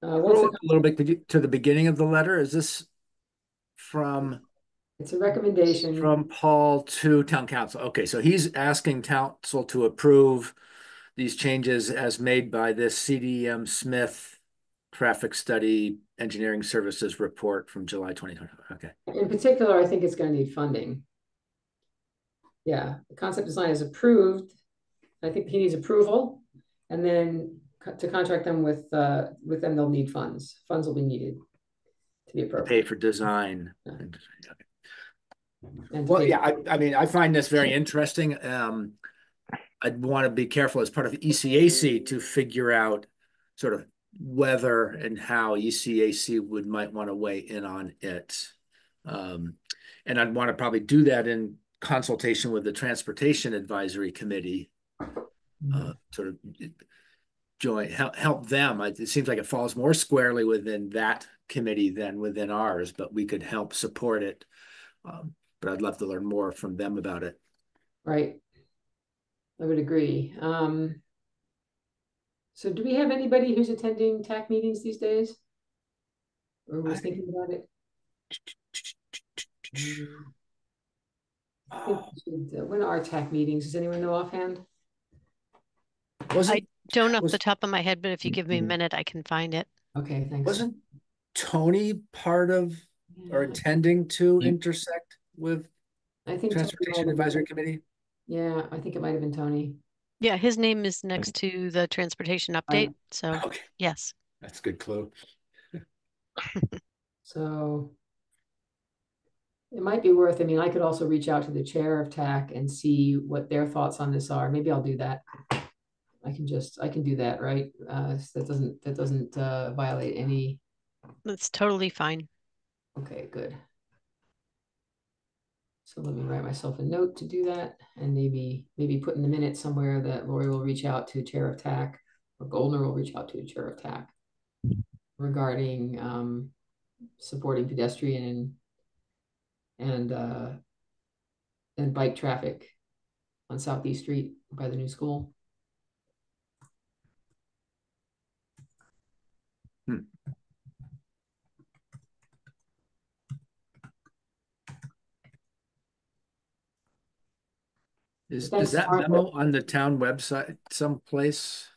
Uh, A little bit to the beginning of the letter. Is this from? It's a recommendation. From Paul to town council. Okay, so he's asking council to approve these changes as made by this CDM Smith traffic study engineering services report from July twenty twenty. Okay, In particular, I think it's gonna need funding. Yeah, the concept design is approved. I think he needs approval. And then to contract them with, uh, with them, they'll need funds. Funds will be needed to be pay for design. and to Well, yeah, I, I mean, I find this very interesting. Um, I'd want to be careful as part of ECAC to figure out sort of whether and how ECAC would might want to weigh in on it. Um, and I'd want to probably do that in consultation with the Transportation Advisory Committee. Uh, sort of join, help, help them. It seems like it falls more squarely within that committee than within ours, but we could help support it. Um, but I'd love to learn more from them about it. Right. I would agree. Um. So do we have anybody who's attending TAC meetings these days? Or was I- thinking about it? I think we should, uh, When are TAC meetings? Does anyone know offhand? Wasn't, I Don't off Was- the top of my head, but if you give me a Mhm. minute, I can find it. Okay, thanks. wasn't Tony part of or attending to Yeah. intersect with I think. Transportation have been- Advisory Committee? Yeah, I think it might have been Tony. Yeah, his name is next to the transportation update. So Okay, yes. that's a good clue. So it might be worth, I mean, I could also reach out to the chair of TAC and see what their thoughts on this are. Maybe I'll do that. I can just, I can do that, right? Uh, so that doesn't, that doesn't uh, violate any, That's totally fine. okay, good. So let me write myself a note to do that and maybe, maybe put in the minutes somewhere that Lori will reach out to chair of TAC or Goldner will reach out to chair of TAC regarding um, supporting pedestrian and and uh, and bike traffic on Southeast Street by the new school. Is, Thanks, is that memo on the town website someplace?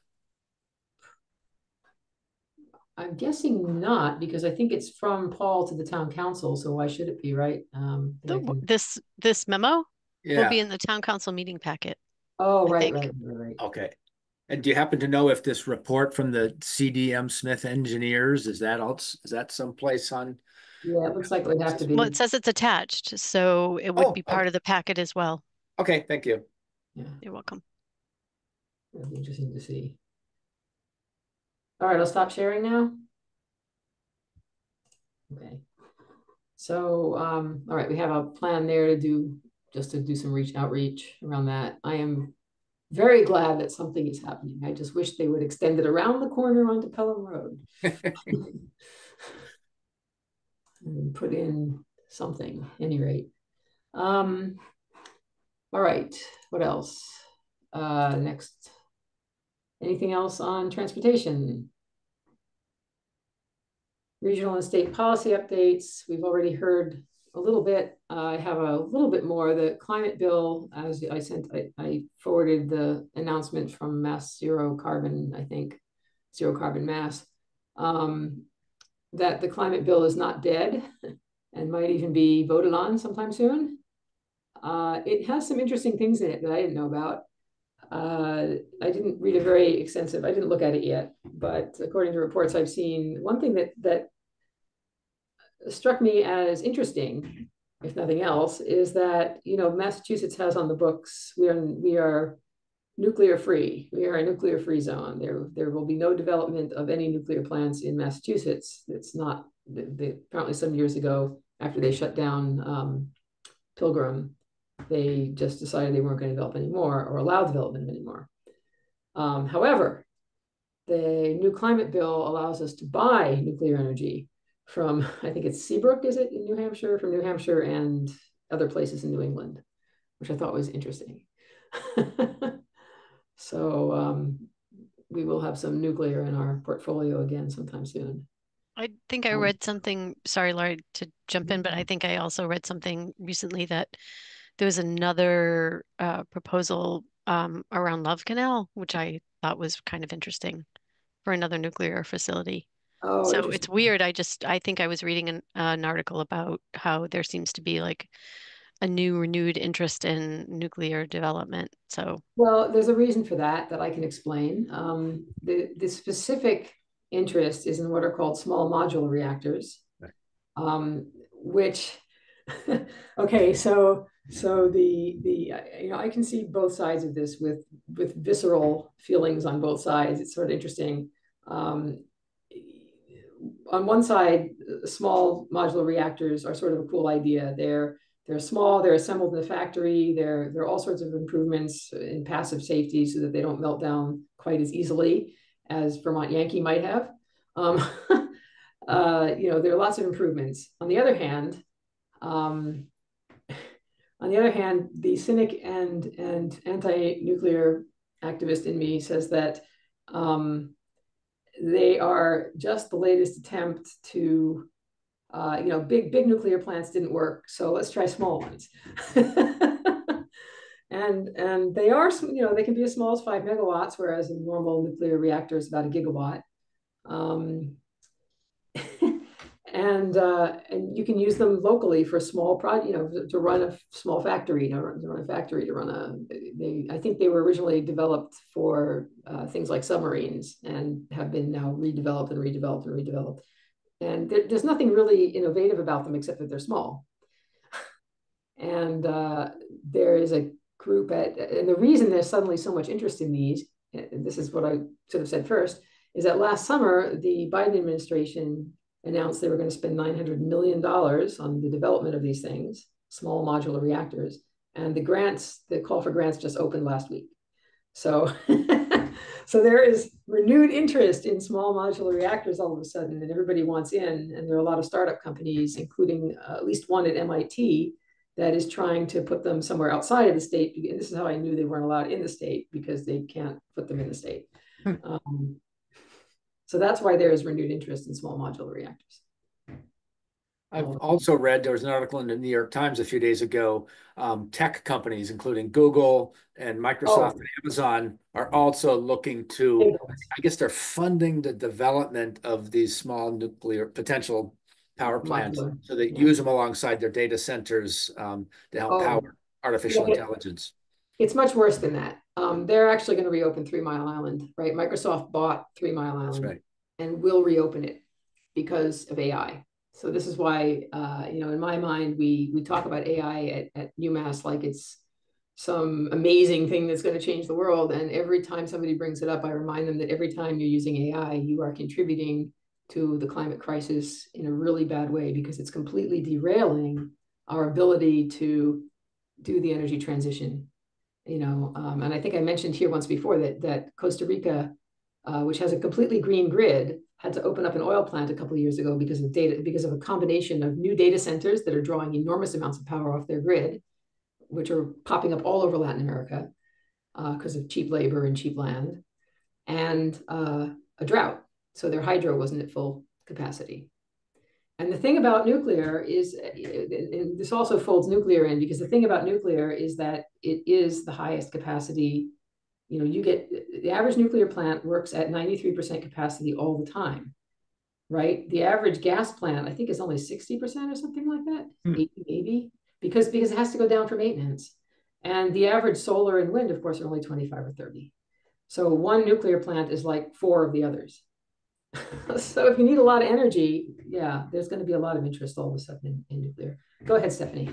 I'm guessing not, because I think it's from Paul to the town council, so why should it be, right? Um, The- can- This, this memo will be in the town council meeting packet. Oh, right, right, right, right. okay. And do you happen to know if this report from the CDM Smith engineers, is that else, is that someplace on? Yeah, it looks like it would have to be. Well, it says it's attached, so it would Oh, be part okay. of the packet as well. Okay, thank you. Yeah, You're welcome. it'll be interesting to see. All right, I'll stop sharing now. Okay. So, um, all right, we have a plan there to do, just to do some reach outreach around that. I am very glad that something is happening. I just wish they would extend it around the corner onto Pelham Road. And put in something, any rate. Um, all right, what else? Uh, next. Anything else on transportation? Regional and state policy updates. We've already heard a little bit. I have a little bit more. The climate bill, as I sent, I, I forwarded the announcement from Mass Zero Carbon, I think, Zero Carbon Mass, um, that the climate bill is not dead and might even be voted on sometime soon. Uh, it has some interesting things in it that I didn't know about. Uh, I didn't read a very extensive, I didn't look at it yet, but according to reports I've seen, one thing that that struck me as interesting, if nothing else, is that you know Massachusetts has on the books we are we are nuclear free. We are a nuclear free zone. There there will be no development of any nuclear plants in Massachusetts. It's not apparently some years ago after they shut down um, Pilgrim, they just decided they weren't going to develop anymore or allow development anymore. Um, however, the new climate bill allows us to buy nuclear energy from, I think it's Seabrook, is it in New Hampshire, from New Hampshire and other places in New England, which I thought was interesting. so um, we will have some nuclear in our portfolio again sometime soon. I think I Um, read something, sorry, Lori, to jump in, but I think I also read something recently that there was another uh, proposal um, around Love Canal, which I thought was kind of interesting for another nuclear facility. Oh, So it's weird. I just, I think I was reading an, an article about how there seems to be like a new renewed interest in nuclear development. So Well, there's a reason for that that I can explain. Um, the the specific interest is in what are called small modular reactors, Right. um, which okay, so so the the you know I can see both sides of this with with visceral feelings on both sides. It's sort of interesting. Um, on one side, small modular reactors are sort of a cool idea. They're they're small, they're assembled in the factory, They're there are all sorts of improvements in passive safety so that they don't melt down quite as easily as Vermont Yankee might have. Um, uh, you know, there are lots of improvements. On the other hand, um, on the other hand, the cynic and, and anti-nuclear activist in me says that um, they are just the latest attempt to uh, you know, big big nuclear plants didn't work, so let's try small ones. and and they are, you know, they can be as small as five megawatts, whereas a normal nuclear reactor is about a gigawatt. Um, and uh, and you can use them locally for small project, you know, to run a small factory, to run, to run a factory, to run a. They, I think they were originally developed for uh, things like submarines, and have been now redeveloped and redeveloped and redeveloped and there, there's nothing really innovative about them except that they're small. and uh, there is a group at, and the reason there's suddenly so much interest in these, this is what I should have said first, is that last summer the Biden administration announced they were going to spend 900 million dollars on the development of these things, small modular reactors, and the grants, the call for grants just opened last week. So so there is renewed interest in small modular reactors all of a sudden, and everybody wants in. And there are a lot of startup companies, including uh, at least one at MIT, that is trying to put them somewhere outside of the state. And this is how I knew they weren't allowed in the state because they can't put them in the state. Hmm. Um, so that's why there is renewed interest in small modular reactors. I've also read, there was an article in the New York Times a few days ago, um, tech companies, including Google and Microsoft Oh. and Amazon are also looking to, I guess they're funding the development of these small nuclear potential power plants. Modular, So they yeah. use them alongside their data centers, um, to help Oh. power artificial Yeah. intelligence. It's much worse than that. Um, they're actually going to reopen Three Mile Island, right? Microsoft bought Three Mile Island right. and will reopen it because of AI. So this is why, uh, you know, in my mind, we we talk about AI at, at UMass like it's some amazing thing that's going to change the world. And every time somebody brings it up, I remind them that every time you're using AI, you are contributing to the climate crisis in a really bad way because it's completely derailing our ability to do the energy transition. You know, um, and I think I mentioned here once before that that Costa Rica, uh, which has a completely green grid, had to open up an oil plant a couple of years ago because of data because of a combination of new data centers that are drawing enormous amounts of power off their grid, which are popping up all over Latin America because uh, of cheap labor and cheap land, and uh, a drought. So their hydro wasn't at full capacity. And the thing about nuclear is, and this also folds nuclear in because the thing about nuclear is that it is the highest capacity. You know, you get the average nuclear plant works at 93% capacity all the time, right? The average gas plant, I think, is only 60% or something like that, Hmm. 80 maybe, because because it has to go down for maintenance. And the average solar and wind, of course, are only 25 or 30. So one nuclear plant is like four of the others. so if you need a lot of energy, yeah, there's going to be a lot of interest all of a sudden in, in nuclear. Go ahead, Stephanie.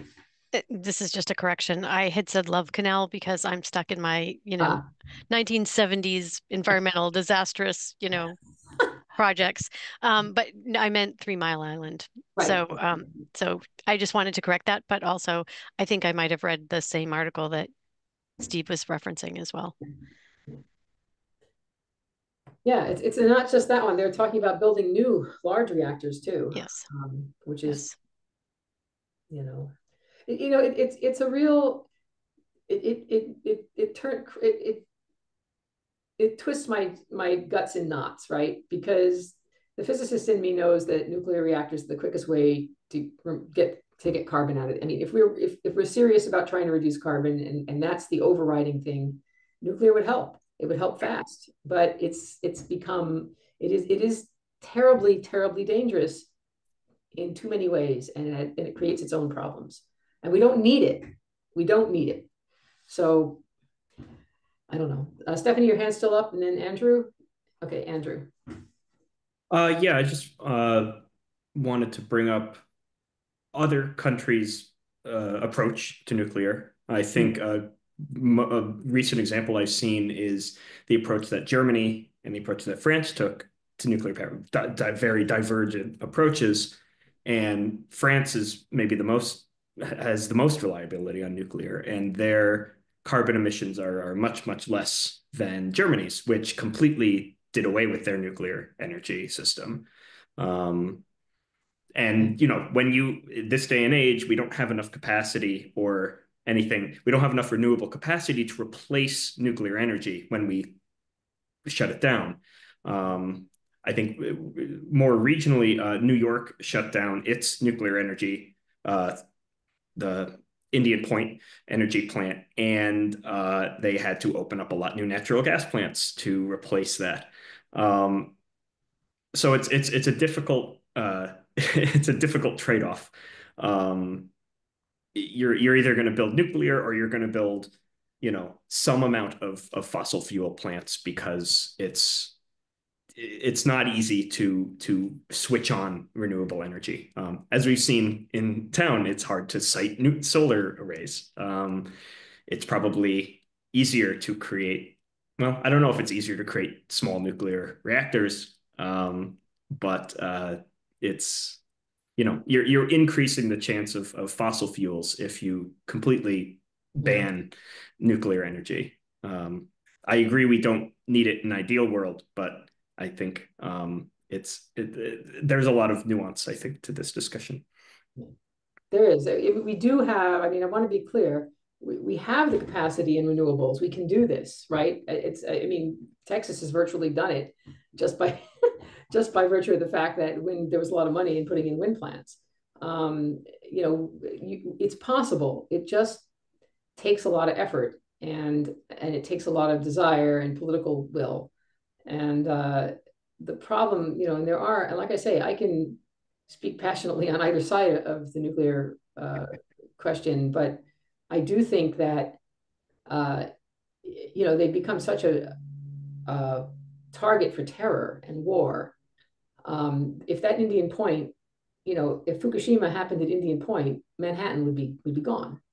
Uh, This is just a correction. I had said Love Canal because I'm stuck in my, you know, Ah, 1970s environmental disastrous, you know, projects. Um, but I meant Three Mile Island. right. So, um, so I just wanted to correct that, but also I think I might have read the same article that Steve was referencing as well. Yeah, it's, it's not just that one. They're talking about building new large reactors too, Yes, um, which is, yes. you know, it, you know, it, it's it's a real, it it it it, it turned it, it it twists my my guts in knots, right? Because the physicist in me knows that nuclear reactors are the quickest way to get to get carbon out of it. I mean, if we're if, if we're serious about trying to reduce carbon and, and that's the overriding thing, nuclear would help. It would help fast. But it's it's become it is it is terribly, terribly dangerous in too many ways and it, and it creates its own problems. And we don't need it. We don't need it. So I don't know. Uh, Stephanie, your hand's still up, and then Andrew. Okay, Andrew. Uh, yeah, I just uh, wanted to bring up other countries' uh, approach to nuclear. I think a, a recent example I've seen is the approach that Germany and the approach that France took to nuclear power, di di very divergent approaches. And France is maybe the most has the most reliability on nuclear, and their carbon emissions are, are much much less than Germany's, which completely did away with their nuclear energy system. Um, and you know, when you this day and age, we don't have enough capacity or anything. We don't have enough renewable capacity to replace nuclear energy when we shut it down. Um, I think more regionally, uh, New York shut down its nuclear energy, uh, the Indian Point energy plant, and uh, they had to open up a lot new natural gas plants to replace that. Um, so it's it's it's a difficult uh, it's a difficult trade-off. Um, you're you're either going to build nuclear or you're going to build, you know, some amount of of fossil fuel plants because it's it's not easy to to switch on renewable energy. Um, as we've seen in town, it's hard to site new solar arrays. Um, it's probably easier to create. Well, I don't know if it's easier to create small nuclear reactors, um, but uh, it's you know you're you're increasing the chance of of fossil fuels if you completely ban nuclear energy. Um, I agree we don't need it in ideal world, but I think um, it's it, it, there's a lot of nuance I think to this discussion. There is. We do have. I mean, I want to be clear. We, we have the capacity in renewables. We can do this, right? It's. I mean, Texas has virtually done it just by just by virtue of the fact that when there was a lot of money in putting in wind plants. Um, you know, you, it's possible. It just takes a lot of effort and and it takes a lot of desire and political will. And uh, the problem, you know, and there are, and like I say, I can speak passionately on either side of the nuclear uh, question, but I do think that, uh, you know, they've become such a, a target for terror and war. Um, if that Indian Point, you know, if Fukushima happened at Indian Point, Manhattan would be would be gone.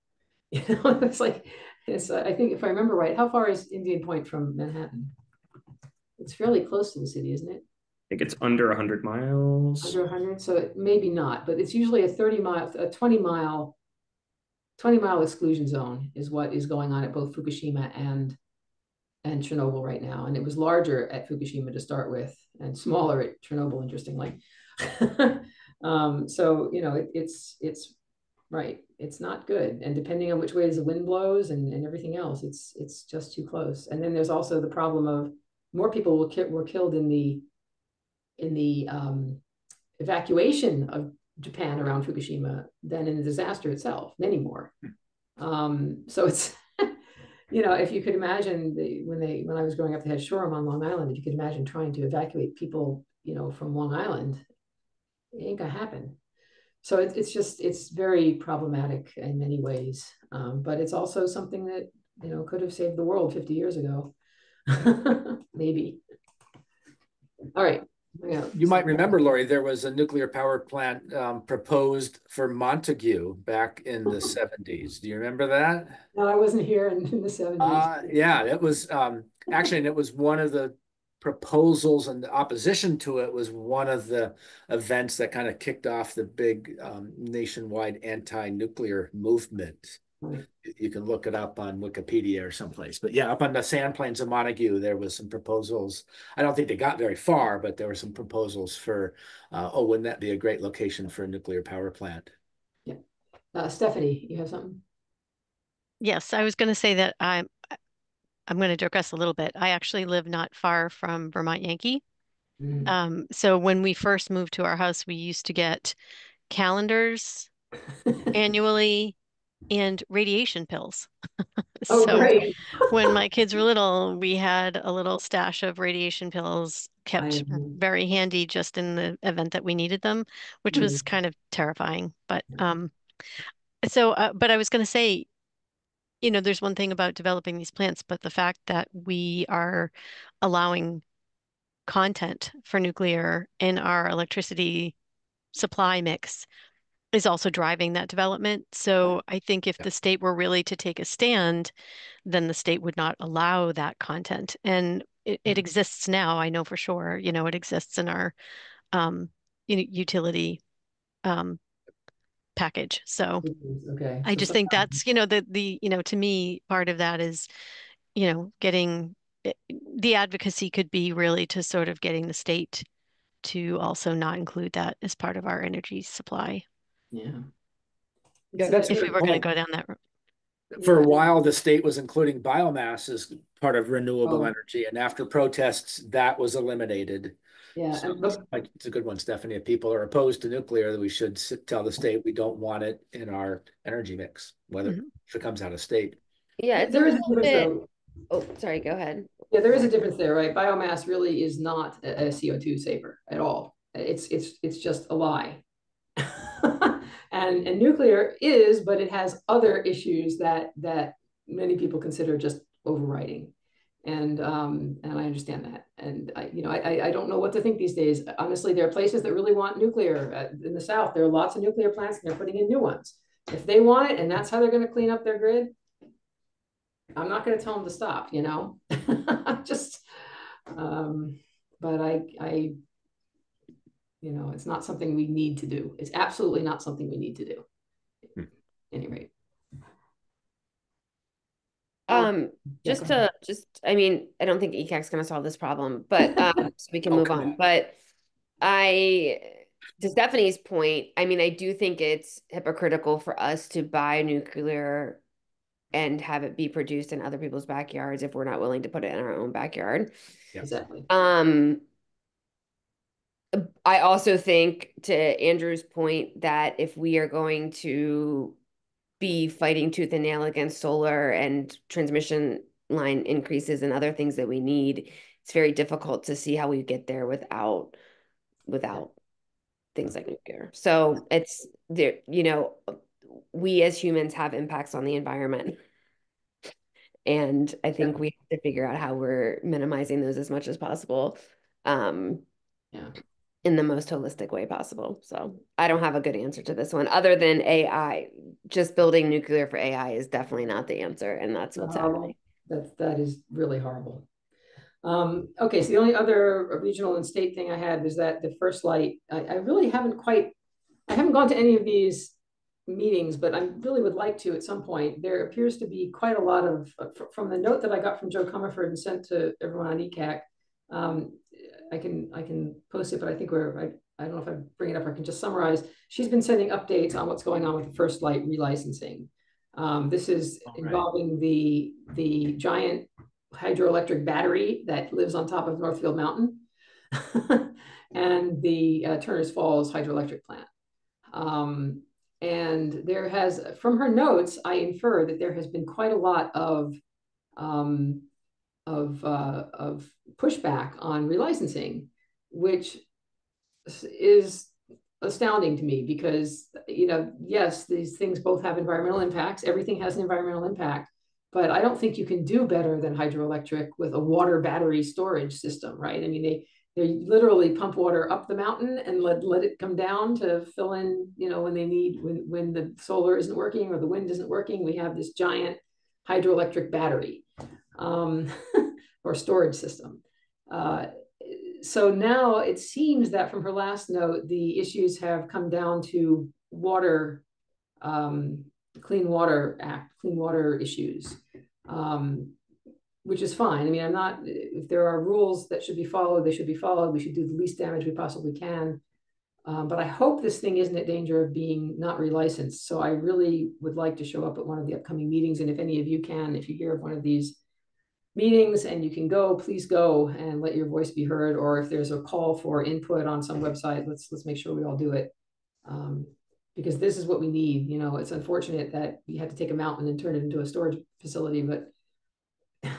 You know, it's like it's. Uh, I think if I remember right, how far is Indian Point from Manhattan? It's fairly close to the city, isn't it? I think it's under 100 miles. Under 100, so it maybe not, but it's usually a 30 mile, a 20 mile, 20 mile exclusion zone is what is going on at both Fukushima and and Chernobyl right now. And it was larger at Fukushima to start with and smaller at Chernobyl, interestingly. um, so, you know, it, it's, it's right. It's not good. And depending on which way the wind blows and, and everything else, it's, it's just too close. And then there's also the problem of more people were, ki were killed in the, in the um, evacuation of Japan around Fukushima than in the disaster itself, many more. Um, so it's, you know, if you could imagine the, when they when I was growing up, they had Shoreham on Long Island. If you could imagine trying to evacuate people, you know, from Long Island, it ain't gonna happen. So it's it's just it's very problematic in many ways, um, but it's also something that you know could have saved the world 50 years ago, maybe. All right. Yeah. You might remember, Lori, there was a nuclear power plant um, proposed for Montague back in the seventies. Do you remember that? No, I wasn't here in, in the 70s. Uh, yeah, it was um, actually, and it was one of the proposals and the opposition to it was one of the events that kind of kicked off the big um, nationwide anti-nuclear movement. Right. You can look it up on Wikipedia or someplace. But yeah, up on the sand plains of Montague, there was some proposals. I don't think they got very far, but there were some proposals for, uh, oh, wouldn't that be a great location for a nuclear power plant? Yeah. Uh, Stephanie, you have something? Yes, I was going to say that I'm I'm going to digress a little bit. I actually live not far from Vermont Yankee. Mm. Um, so when we first moved to our house, we used to get calendars annually and radiation pills. oh, so great. when my kids were little, we had a little stash of radiation pills kept very handy just in the event that we needed them, which was kind of terrifying. But um, so uh, but I was going to say, you know, there's one thing about developing these plants, but the fact that we are allowing content for nuclear in our electricity supply mix is also driving that development. So I think if Yeah. the state were really to take a stand, then the state would not allow that content. And it, it Mhm. exists now, I know for sure, you know, it exists in our um, utility um, package. So Okay. I just think that's, you know, the the, you know, to me, part of that is, you know, getting the advocacy could be really to sort of getting the state to also not include that as part of our energy supply. Yeah. Yeah, that's If we were going to go down that road. For a while, the state was including biomass as part of renewable Oh. energy, and after protests, that was eliminated. Yeah, So and, but like, it's a good one, Stephanie. If people are opposed to nuclear, that we should s- tell the state we don't want it in our energy mix, whether Mhm. if it comes out of state. Yeah, it's a there is a difference bit. though. Oh, sorry, go ahead. Yeah, there is a difference there, right? Biomass really is not a, a CO2 saver at all. It's it's it's just a lie. and and nuclear is, but it has other issues that that many people consider just overriding. And um, and I understand that. And I, you know, I I- don't know what to think these days. Honestly, there are places that really want nuclear uh, in the south. There are lots of nuclear plants, and they're putting in new ones. If they want it, and that's how they're going to clean up their grid, I'm not going to tell them to stop, you know, just, um, but I, I, you know, it's not something we need to do. It's absolutely not something we need to do. Hmm. Any rate. Um, Yeah, just ahead. to just, I mean, I don't think ECAC's gonna solve this problem, but um, so we can Oh, move on. on. But I, to Stephanie's point, I mean, I do think it's hypocritical for us to buy nuclear and have it be produced in other people's backyards if we're not willing to put it in our own backyard. Yeah. Exactly. Um, I also think to Andrew's point that if we are going to be fighting tooth and nail against solar and transmission line increases and other things that we need, it's very difficult to see how we get there without without things like nuclear. So it's there, you know, we as humans have impacts on the environment. And I think yeah. we have to figure out how we're minimizing those as much as possible. Um, yeah in the most holistic way possible. So I don't have a good answer to this one other than AI. Just building nuclear for AI is definitely not the answer. And that's what's happening. That's, that is really horrible. Um, okay, so the only other regional and state thing I had was that the FirstLight, I, I really haven't quite, I haven't gone to any of these meetings, but I really would like to at some point. There appears to be quite a lot of, from the note that I got from Jo Comerford and sent to everyone on ECAC, um, I can I can post it, but I think we're I, I don't know if I bring it up or I can just summarize. She's been sending updates on what's going on with the FirstLight relicensing. Um, this is involving the the giant hydroelectric battery that lives on top of Northfield Mountain and the uh, Turners Falls hydroelectric plant. Um, and there has, from her notes, I infer that there has been quite a lot of um, of, uh, of pushback on relicensing, which is astounding to me because, you know, yes, these things both have environmental impacts. Everything has an environmental impact, but I don't think you can do better than hydroelectric with a water battery storage system, right? I mean, they, they literally pump water up the mountain and let, let it come down to fill in, you know, when they need, when, when the solar isn't working or the wind isn't working, we have this giant hydroelectric battery um, or storage system. Uh, so now it seems that from her last note, the issues have come down to water, um, Clean Water Act, clean water issues, um, which is fine. I mean, I'm not, if there are rules that should be followed, they should be followed. We should do the least damage we possibly can. Um, but I hope this thing isn't at danger of being not relicensed. So I really would like to show up at one of the upcoming meetings. And if any of you can, if you hear of one of these meetings and you can go, please go and let your voice be heard. Or if there's a call for input on some website, let's let's make sure we all do it. Um, because this is what we need. You know, it's unfortunate that we had to take a mountain and turn it into a storage facility, but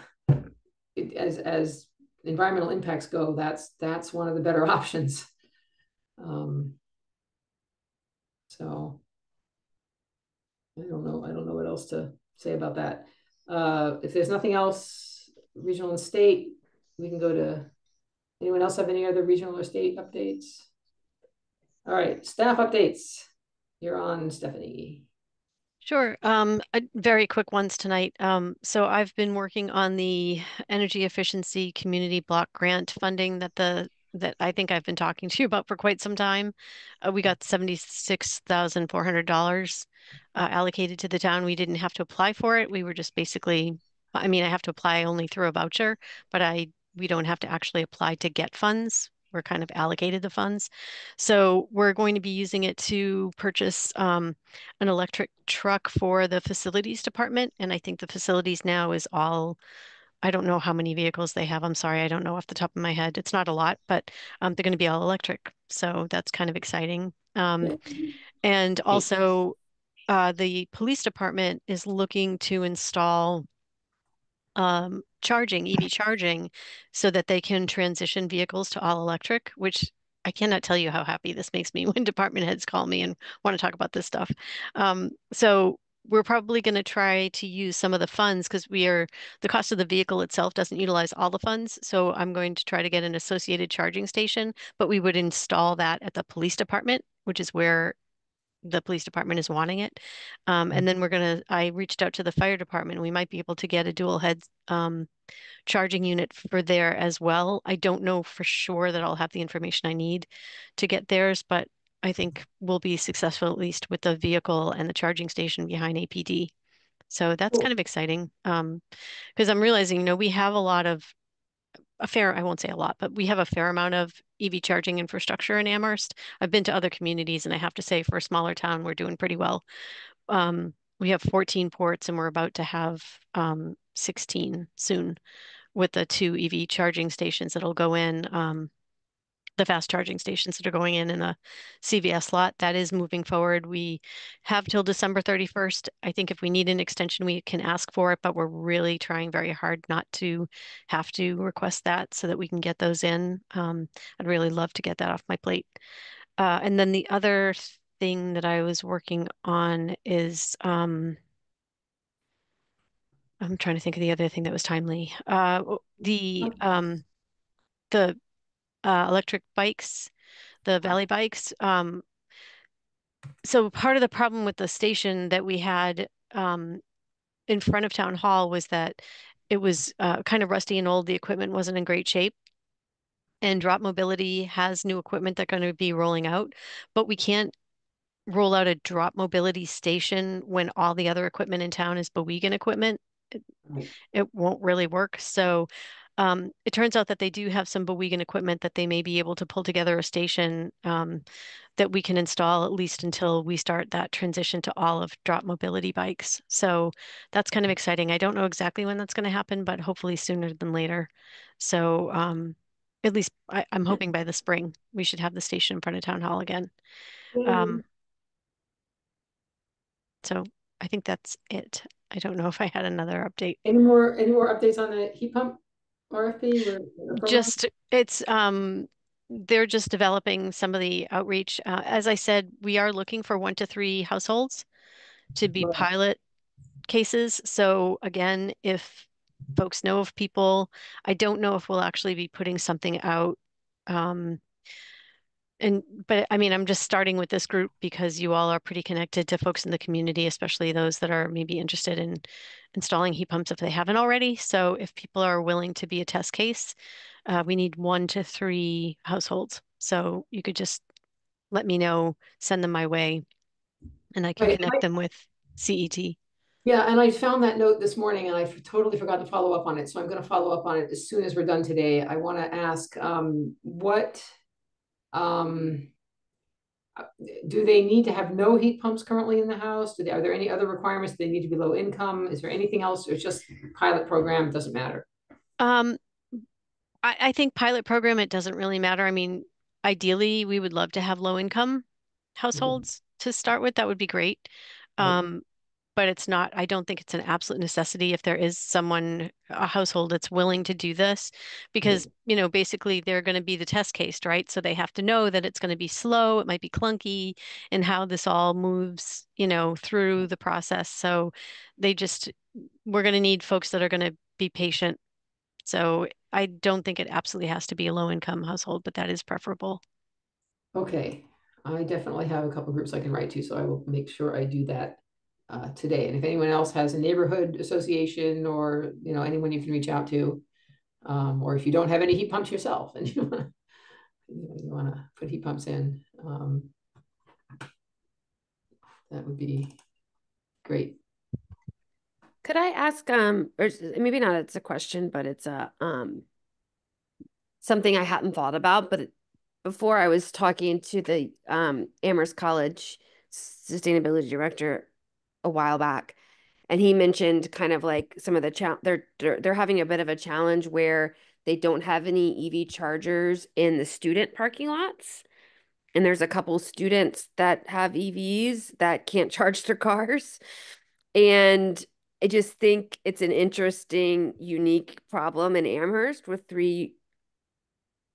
it, as as environmental impacts go, that's that's one of the better options. Um, so I don't know. I don't know what else to say about that. Uh, if there's nothing else, regional and state, we can go to. Anyone else have any other regional or state updates? All right, staff updates. You're on, Stephanie. Sure. Um, very quick ones tonight. Um, so I've been working on the energy efficiency community block grant funding that the that I think I've been talking to you about for quite some time. Uh, we got $76,400 uh, allocated to the town. We didn't have to apply for it. We were just basically, I mean, I have to apply only through a voucher, but I we don't have to actually apply to get funds. We're kind of allocated the funds. So we're going to be using it to purchase um, an electric truck for the facilities department. And I think the facilities now is all I don't know how many vehicles they have. I'm sorry, I don't know off the top of my head. It's not a lot, but um, they're going to be all electric. So that's kind of exciting. Um, and also, uh, the police department is looking to install um, charging, EV charging, so that they can transition vehicles to all electric, which I cannot tell you how happy this makes me when department heads call me and want to talk about this stuff. Um, so we're probably going to try to use some of the funds because we are the cost of the vehicle itself doesn't utilize all the funds. So I'm going to try to get an associated charging station, but we would install that at the police department, which is where the police department is wanting it. Um, and then we're going to, I reached out to the fire department. We might be able to get a dual head um, charging unit for there as well. I don't know for sure that I'll have the information I need to get theirs, but I think we'll be successful at least with the vehicle and the charging station behind APD. So that's cool. kind of exciting um, because I'm realizing, you know, we have a lot of a fair, I won't say a lot, but we have a fair amount of EV charging infrastructure in Amherst. I've been to other communities and I have to say for a smaller town, we're doing pretty well. Um, we have 14 ports and we're about to have um, 16 soon with the two EV charging stations that'll go in. Um, the fast charging stations that are going in in the CVS lot. That is moving forward. We have till December 31st. I think if we need an extension, we can ask for it, but we're really trying very hard not to have to request that so that we can get those in. Um, I'd really love to get that off my plate. Uh, and then the other thing that I was working on is um, I'm trying to think of the other thing that was timely. Uh, the um, the uh, electric bikes, the Valley bikes. Um, so part of the problem with the station that we had um, in front of town hall was that it was uh, kind of rusty and old. The equipment wasn't in great shape. And Drop Mobility has new equipment they're going to be rolling out, but we can't roll out a Drop Mobility station when all the other equipment in town is Bewegen equipment. It, it won't really work. So um, it turns out that they do have some Bewegen equipment that they may be able to pull together a station um, that we can install at least until we start that transition to all of drop mobility bikes. So that's kind of exciting. I don't know exactly when that's going to happen, but hopefully sooner than later. So um, at least I, am hoping by the spring we should have the station in front of town hall again. Um, so I think that's it. I don't know if I had another update. Any more any more updates on the heat pump? RFP or just it's um they're just developing some of the outreach. Uh, as I said, we are looking for one to three households to be pilot cases. So again, if folks know of people, I don't know if we'll actually be putting something out um, and but I mean, I'm just starting with this group because you all are pretty connected to folks in the community, especially those that are maybe interested in installing heat pumps if they haven't already. So if people are willing to be a test case, uh, we need one to three households. So you could just let me know, send them my way, and I can right. connect I, them with CET. Yeah, and I found that note this morning and I totally forgot to follow up on it. So I'm going to follow up on it as soon as we're done today. I want to ask um, what um, do they need to have no heat pumps currently in the house? Do they, are there any other requirements? Do they need to be low income? Is there anything else? It's just pilot program, doesn't matter? Um, I, I think pilot program, it doesn't really matter. I mean, ideally, we would love to have low income households mm -hmm. to start with. That would be great. Um, but it's not, I don't think it's an absolute necessity if there is someone, a household that's willing to do this, because, you know, basically they're going to be the test case, right? So they have to know that it's going to be slow, it might be clunky, and how this all moves, you know, through the process. So they just, we're going to need folks that are going to be patient. So I don't think it absolutely has to be a low income household, but that is preferable. Okay. I definitely have a couple groups I can write to, so I will make sure I do that uh, today. And if anyone else has a neighborhood association or you know anyone you can reach out to, um, or if you don't have any heat pumps yourself and you want to you want to put heat pumps in, um, that would be great. Could I ask, um, or maybe not it's a question, but it's a um something I hadn't thought about, but before I was talking to the um Amherst College sustainability director a while back and he mentioned kind of like some of the cha- they're, they're they're having a bit of a challenge where they don't have any EV chargers in the student parking lots. And there's a couple students that have EVs that can't charge their cars. And I just think it's an interesting, unique problem in Amherst with three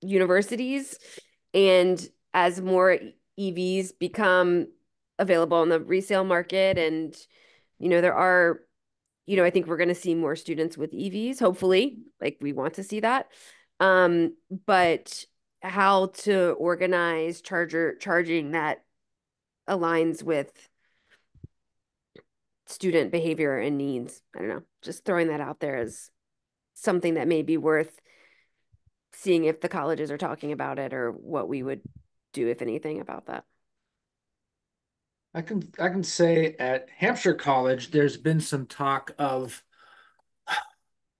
universities. And as more EVs become available on the resale market. And you know there are you know i think we're going to see more students with evs hopefully like we want to see that. Um but how to organize charger charging that aligns with student behavior and needs i don't know just throwing that out there as something that may be worth seeing if the colleges are talking about it or what we would do if anything about that I can I can say at Hampshire College, there's been some talk of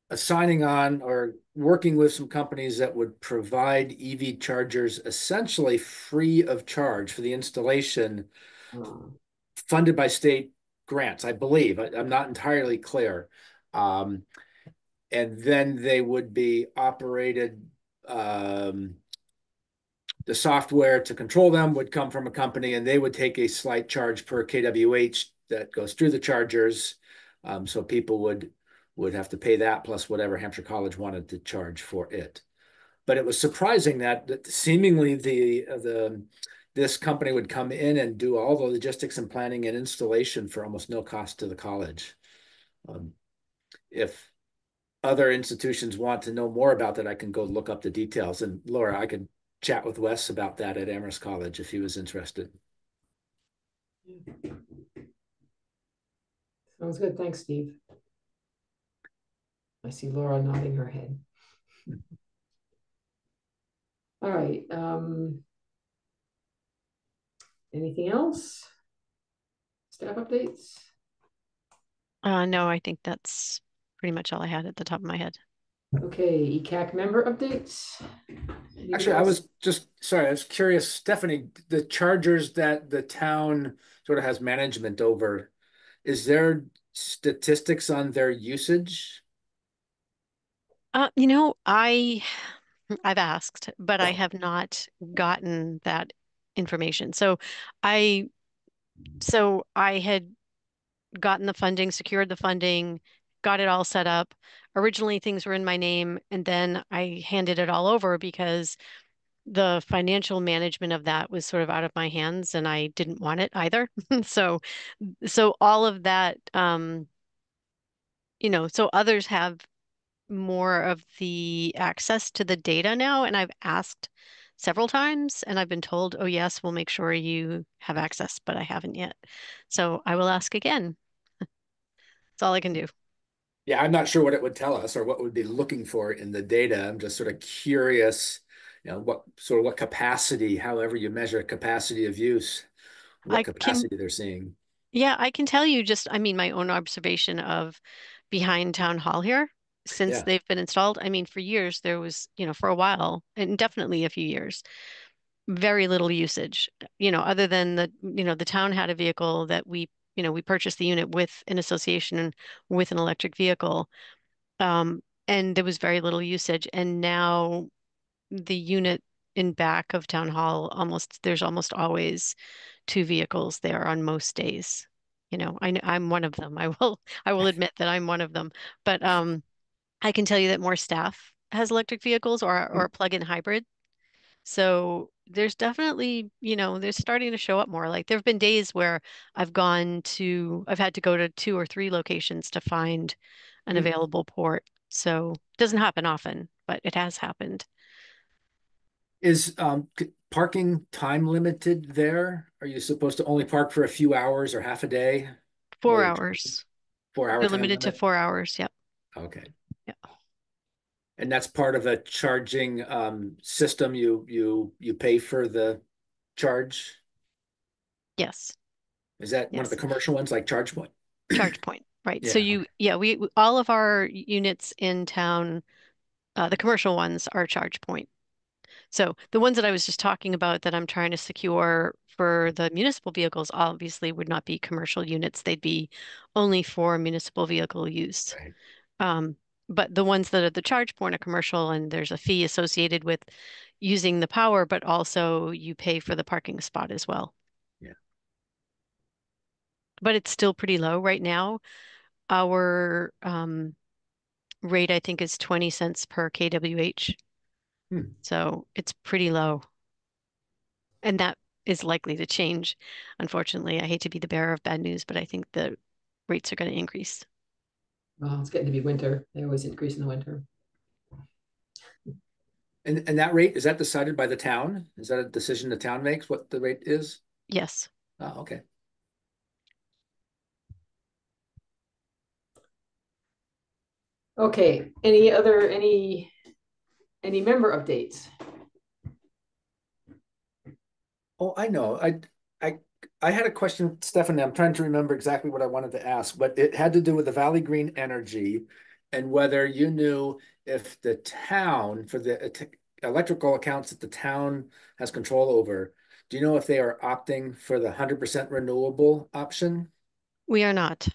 assigning on or working with some companies that would provide EV chargers essentially free of charge for the installation, funded by state grants, I believe. I, am not entirely clear. Um, and then they would be operated um, the software to control them would come from a company and they would take a slight charge per kWh that goes through the chargers. Um, so people would would have to pay that plus whatever Hampshire College wanted to charge for it. But it was surprising that, that seemingly the the this company would come in and do all the logistics and planning and installation for almost no cost to the college. Um, if other institutions want to know more about that, I can go look up the details. And Laura, I could chat with Wes about that at Amherst College if he was interested. Sounds good. Thanks, Steve. I see Laura nodding her head. All right. Um, anything else? Staff updates? Uh, no, I think that's pretty much all I had at the top of my head. Okay, ECAC member updates. Anything Actually, I was just, sorry, I was curious, Stephanie, the chargers that the town sort of has management over, is there statistics on their usage? Uh, you know, I I've asked, but I have not gotten that information. So I so I had gotten the funding, secured the funding, got it all set up. Originally, things were in my name, and then I handed it all over because the financial management of that was sort of out of my hands, and I didn't want it either. So, so all of that, um, you know, so others have more of the access to the data now, and I've asked several times, and I've been told, "Oh, yes, we'll make sure you have access," but I haven't yet. So I will ask again. That's all I can do. Yeah, I'm not sure what it would tell us or what we'd be looking for in the data. I'm just sort of curious, you know, what sort of what capacity, however you measure capacity of use, I what can capacity they're seeing. Yeah, I can tell you just, I mean, my own observation of behind town hall here since Yeah. they've been installed. I mean, for years there was, you know, for a while and definitely a few years, very little usage. You know, other than the, you know, the town had a vehicle that we, you know, we purchased the unit with an association with an electric vehicle. Um, and there was very little usage. And now the unit in back of town hall almost there's almost always two vehicles there on most days. You know, I, I'm one of them. I will I will admit that I'm one of them. But um, I can tell you that more staff has electric vehicles or or plug-in hybrid. So there's definitely, you know, they're starting to show up more. Like there have been days where I've gone to, I've had to go to two or three locations to find an Mm. available port. So it doesn't happen often, but it has happened. Is um parking time limited there? Are you supposed to only park for a few hours or half a day? Four Or hours. Four hours. They're limited to four hours. Yep. Okay. Yeah. And that's part of a charging um system. You you you pay for the charge. Yes. Is that one of the commercial ones like ChargePoint? Charge point. Right. So you, yeah, we, we- all of our units in town, uh, the commercial ones are ChargePoint. So the ones that I was just talking about that I'm trying to secure for the municipal vehicles obviously would not be commercial units. They'd be only for municipal vehicle use. Right. Um, but the ones that are the ChargePoint are commercial and there's a fee associated with using the power, but also you pay for the parking spot as well. Yeah. But it's still pretty low right now. Our um, rate, I think, is 20 cents per kWh. Hmm. So it's pretty low. And that is likely to change. Unfortunately, I hate to be the bearer of bad news, but I think the rates are going to increase. Well, it's getting to be winter. They always increase in the winter. And and that rate, is that decided by the town? Is that a decision the town makes, what the rate is? Yes. Oh, okay. Okay, any other, any, any member updates? Oh, I know. I I I had a question, Stephanie. I'm trying to remember exactly what I wanted to ask, but it had to do with the Valley Green Energy and whether you knew if the town for the uh, electrical accounts that the town has control over, do you know if they are opting for the 100% renewable option? We are not.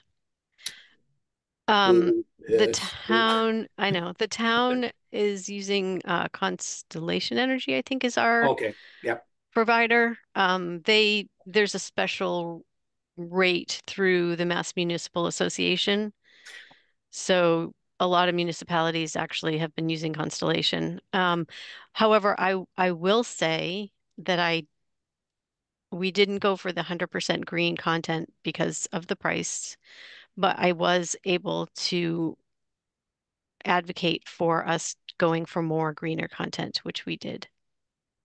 Um, the town, I know, the town is using uh, Constellation Energy, I think is our Okay, yep. provider. Um, they there's a special rate through the Mass Municipal Association. So a lot of municipalities actually have been using Constellation. Um, however, I I will say that I we didn't go for the 100% green content because of the price, but I was able to advocate for us going for more greener content, which we did.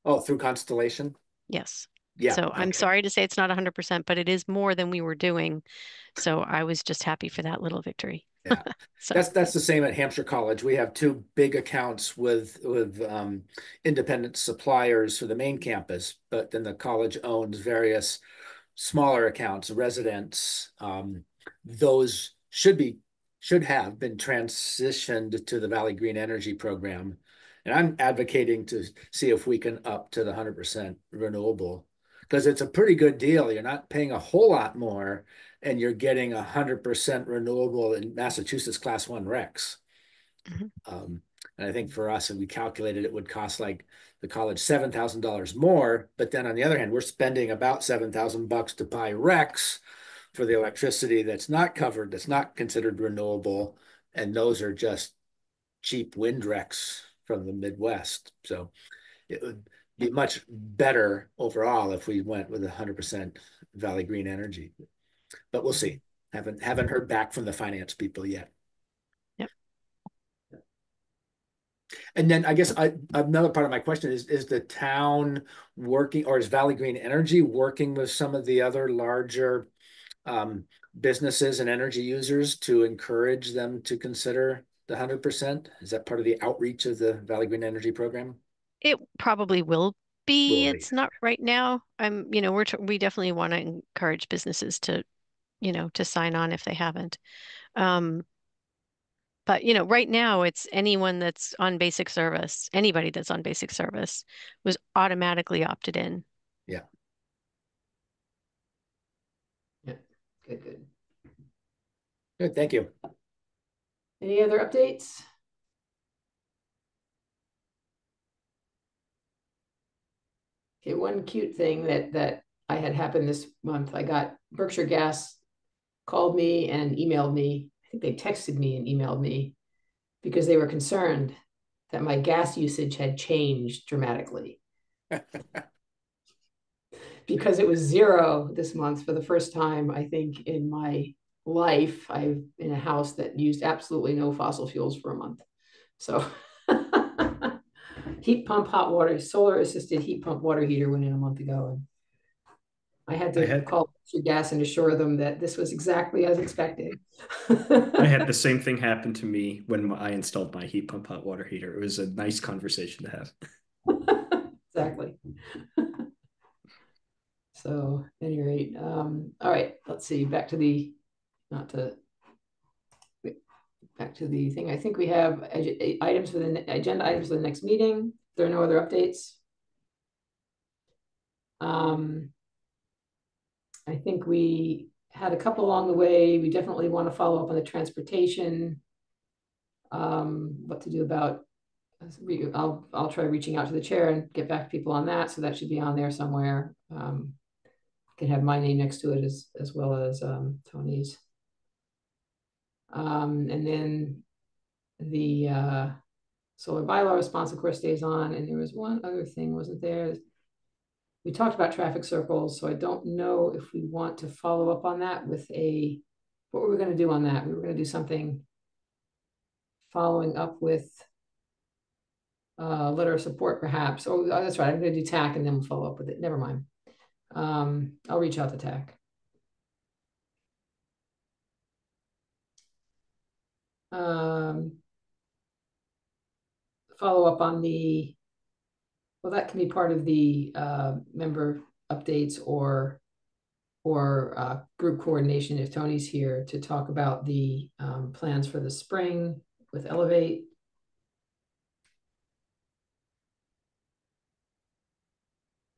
Oh, through Constellation? Yes. Yeah. So I'm sorry to say it's not 100%, but it is more than we were doing. So I was just happy for that little victory. Yeah. So That's that's the same at Hampshire College. We have two big accounts with with um, independent suppliers for the main campus, but then the college owns various smaller accounts, residents. Um, those should be should have been transitioned to the Valley Green Energy Program, and I'm advocating to see if we can up to the hundred percent renewable because it's a pretty good deal. You're not paying a whole lot more and you're getting a hundred percent renewable in Massachusetts class one recs. Mhm. Um, and I think for us, and we calculated it would cost like the college seven thousand dollars more. But then on the other hand, we're spending about seven thousand bucks to buy recs for the electricity that's not covered, that's not considered renewable, and those are just cheap wind recs from the Midwest. So it would be much better overall if we went with hundred percent Valley Green Energy but we'll see. Haven't haven't heard back from the finance people yet. Yep. And then I guess I, another part of my question is, is the town working or is Valley Green Energy working with some of the other larger um, businesses and energy users to encourage them to consider the hundred percent? Is that part of the outreach of the Valley Green Energy program? It probably will be. Will. It's not right now. I'm, you know, we're, tr- we definitely want to encourage businesses to, you know, to sign on if they haven't. Um, but you know, right now it's anyone that's on basic service, anybody that's on basic service was automatically opted in. Yeah. Yeah. Good, good. Good, thank you. Any other updates? Okay, one cute thing that that I had happened this month, I got Berkshire Gas called me and emailed me. I think they texted me and emailed me because they were concerned that my gas usage had changed dramatically. because it was zero this month for the first time, I think, in my life. I've in a house that used absolutely no fossil fuels for a month. So heat pump hot water, solar assisted heat pump water heater went in a month ago. And I had to I had- call Gas and assure them that this was exactly as expected. I had the same thing happen to me when I installed my heat pump hot water heater. It was a nice conversation to have. exactly. so, at any rate, um, all right, let's see. Back to the, not to, back to the thing. I think we have items for the agenda items for the next meeting. There are no other updates. Um, I think we had a couple along the way. We definitely want to follow up on the transportation. Um, what to do about I'll I'll try reaching out to the chair and get back to people on that. So that should be on there somewhere. Um, can have my name next to it as as well as um, Tony's. Um, and then the uh, solar bylaw response, of course, stays on. And there was one other thing, wasn't there? We talked about traffic circles, so I don't know if we want to follow up on that with a. What were we going to do on that? We were going to do something following up with uh, letter of support, perhaps. Oh, oh, that's right. I'm going to do TAC and then we'll follow up with it. Never mind. Um, I'll reach out to TAC. Um, follow up on the, well, that can be part of the uh, member updates or or uh, group coordination if Tony's here to talk about the um, plans for the spring with Elevate.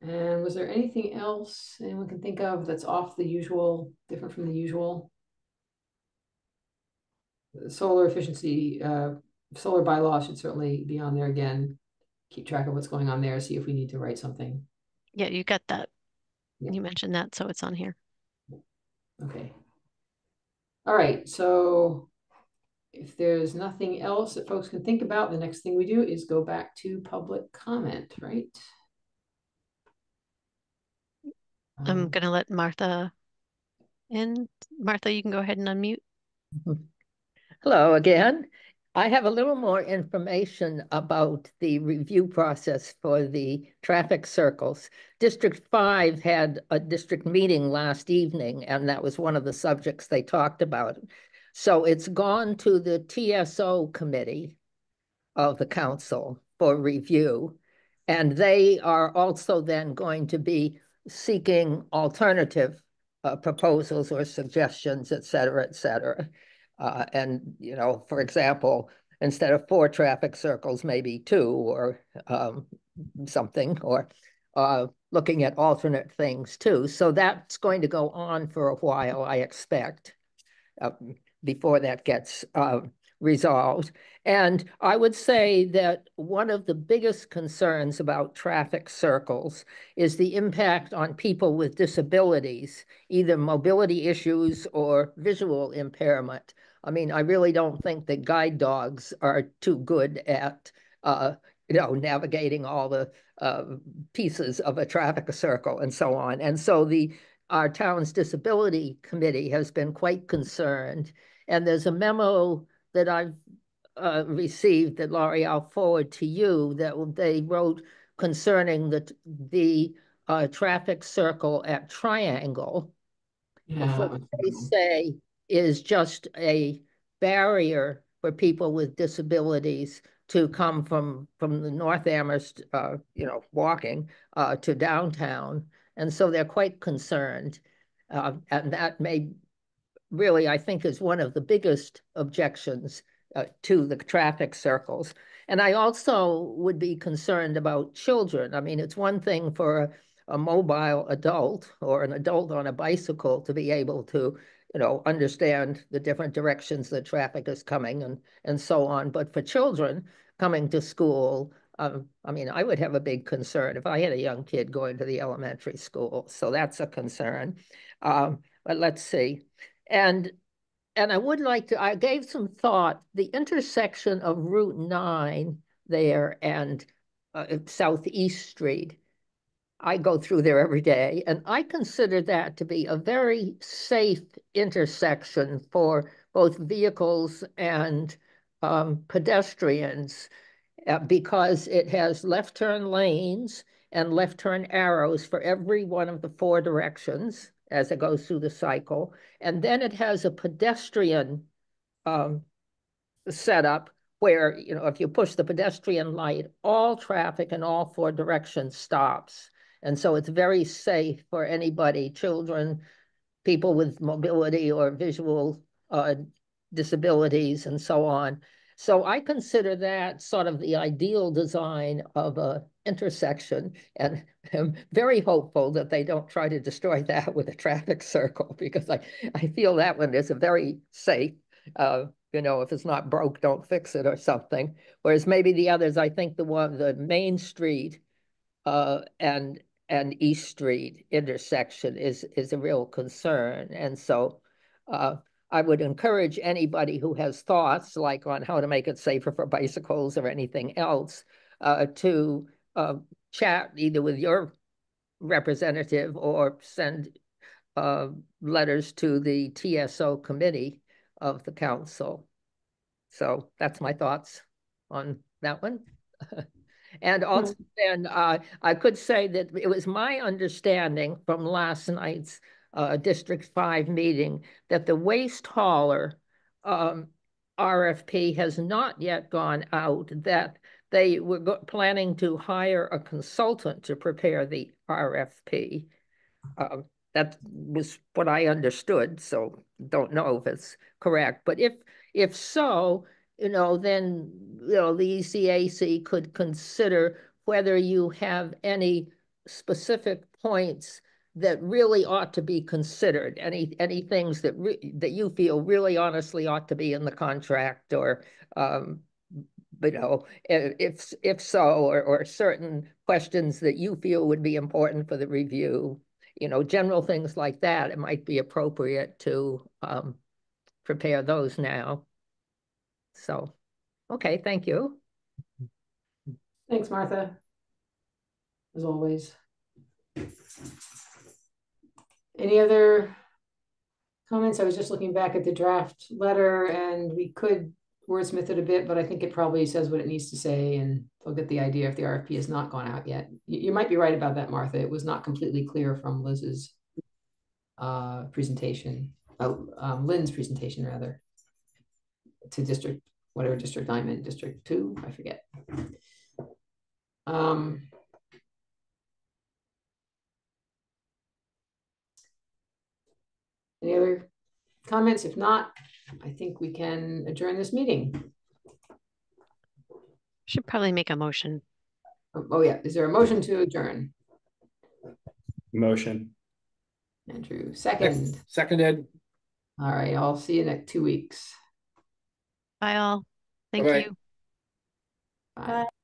And was there anything else anyone can think of that's off the usual, different from the usual? Solar efficiency, uh, solar bylaw should certainly be on there again. Keep track of what's going on there, see if we need to write something. Yeah, you got that. Yeah. You mentioned that, so it's on here. Okay. All right, so if there's nothing else that folks can think about, the next thing we do is go back to public comment, right? I'm Um, gonna let Martha in. Martha, you can go ahead and unmute. Hello again. I have a little more information about the review process for the traffic circles. District five had a district meeting last evening, and that was one of the subjects they talked about. So it's gone to the TSO committee of the council for review. And they are also then going to be seeking alternative uh, proposals or suggestions, et cetera, et cetera. Uh, and, you know, for example, instead of four traffic circles, maybe two or um, something, or uh, looking at alternate things too. So that's going to go on for a while, I expect, uh, before that gets uh, resolved. And I would say that one of the biggest concerns about traffic circles is the impact on people with disabilities, either mobility issues or visual impairment. I mean, I really don't think that guide dogs are too good at, uh, you know, navigating all the uh, pieces of a traffic circle and so on. And so the our town's disability committee has been quite concerned. And there's a memo that I've uh, received that Lori, I'll forward to you that they wrote concerning the the uh, traffic circle at Triangle. Yeah. What they say is just a barrier for people with disabilities to come from from the North Amherst, uh, you know, walking uh, to downtown, and so they're quite concerned, uh, and that may really, I think, is one of the biggest objections uh, to the traffic circles. And I also would be concerned about children. I mean, it's one thing for a, a mobile adult or an adult on a bicycle to be able to, you know, understand the different directions that traffic is coming and and so on. But for children coming to school, um, I mean, I would have a big concern if I had a young kid going to the elementary school. So that's a concern. Um, but let's see. And and I would like to, I gave some thought, the intersection of Route 9 there and uh, Southeast Street. I go through there every day, and I consider that to be a very safe intersection for both vehicles and um, pedestrians uh, because it has left turn lanes and left turn arrows for every one of the four directions as it goes through the cycle. And then it has a pedestrian um, setup where, you know, if you push the pedestrian light, all traffic in all four directions stops. And so it's very safe for anybody, children, people with mobility or visual uh, disabilities and so on. So I consider that sort of the ideal design of a intersection and I'm very hopeful that they don't try to destroy that with a traffic circle because I, I feel that one is a very safe, uh, you know, if it's not broke, don't fix it or something. Whereas maybe the others, I think the one, the Main Street uh, and and East Street intersection is is a real concern. And so uh, I would encourage anybody who has thoughts like on how to make it safer for bicycles or anything else uh, to uh, chat either with your representative or send uh, letters to the TSO committee of the council. So that's my thoughts on that one. and also then uh, I could say that it was my understanding from last night's uh, District 5 meeting that the waste hauler um, RFP has not yet gone out, that they were planning to hire a consultant to prepare the RFP. Uh, that was what I understood, so don't know if it's correct. But if if so, you know, then you know the ECAC could consider whether you have any specific points that really ought to be considered. Any any things that that you feel really honestly ought to be in the contract or um, you know, if, if so, or, or certain questions that you feel would be important for the review, you know, general things like that, it might be appropriate to um, prepare those now. So, okay, thank you. Thanks, Martha. As always. Any other comments? I was just looking back at the draft letter and we could wordsmith it a bit, but I think it probably says what it needs to say and they'll get the idea if the RFP has not gone out yet. You, might be right about that, Martha. It was not completely clear from Liz's uh, presentation, uh, um, Lynn's presentation rather, to district, whatever district I'm in, district two, I forget. Um, any other comments? If not, I think we can adjourn this meeting. Should probably make a motion. Oh, oh, yeah, is there a motion to adjourn? Motion. Andrew, second. Seconded. All right, I'll see you next two weeks. Bye all. Thank Bye-bye. you. Bye.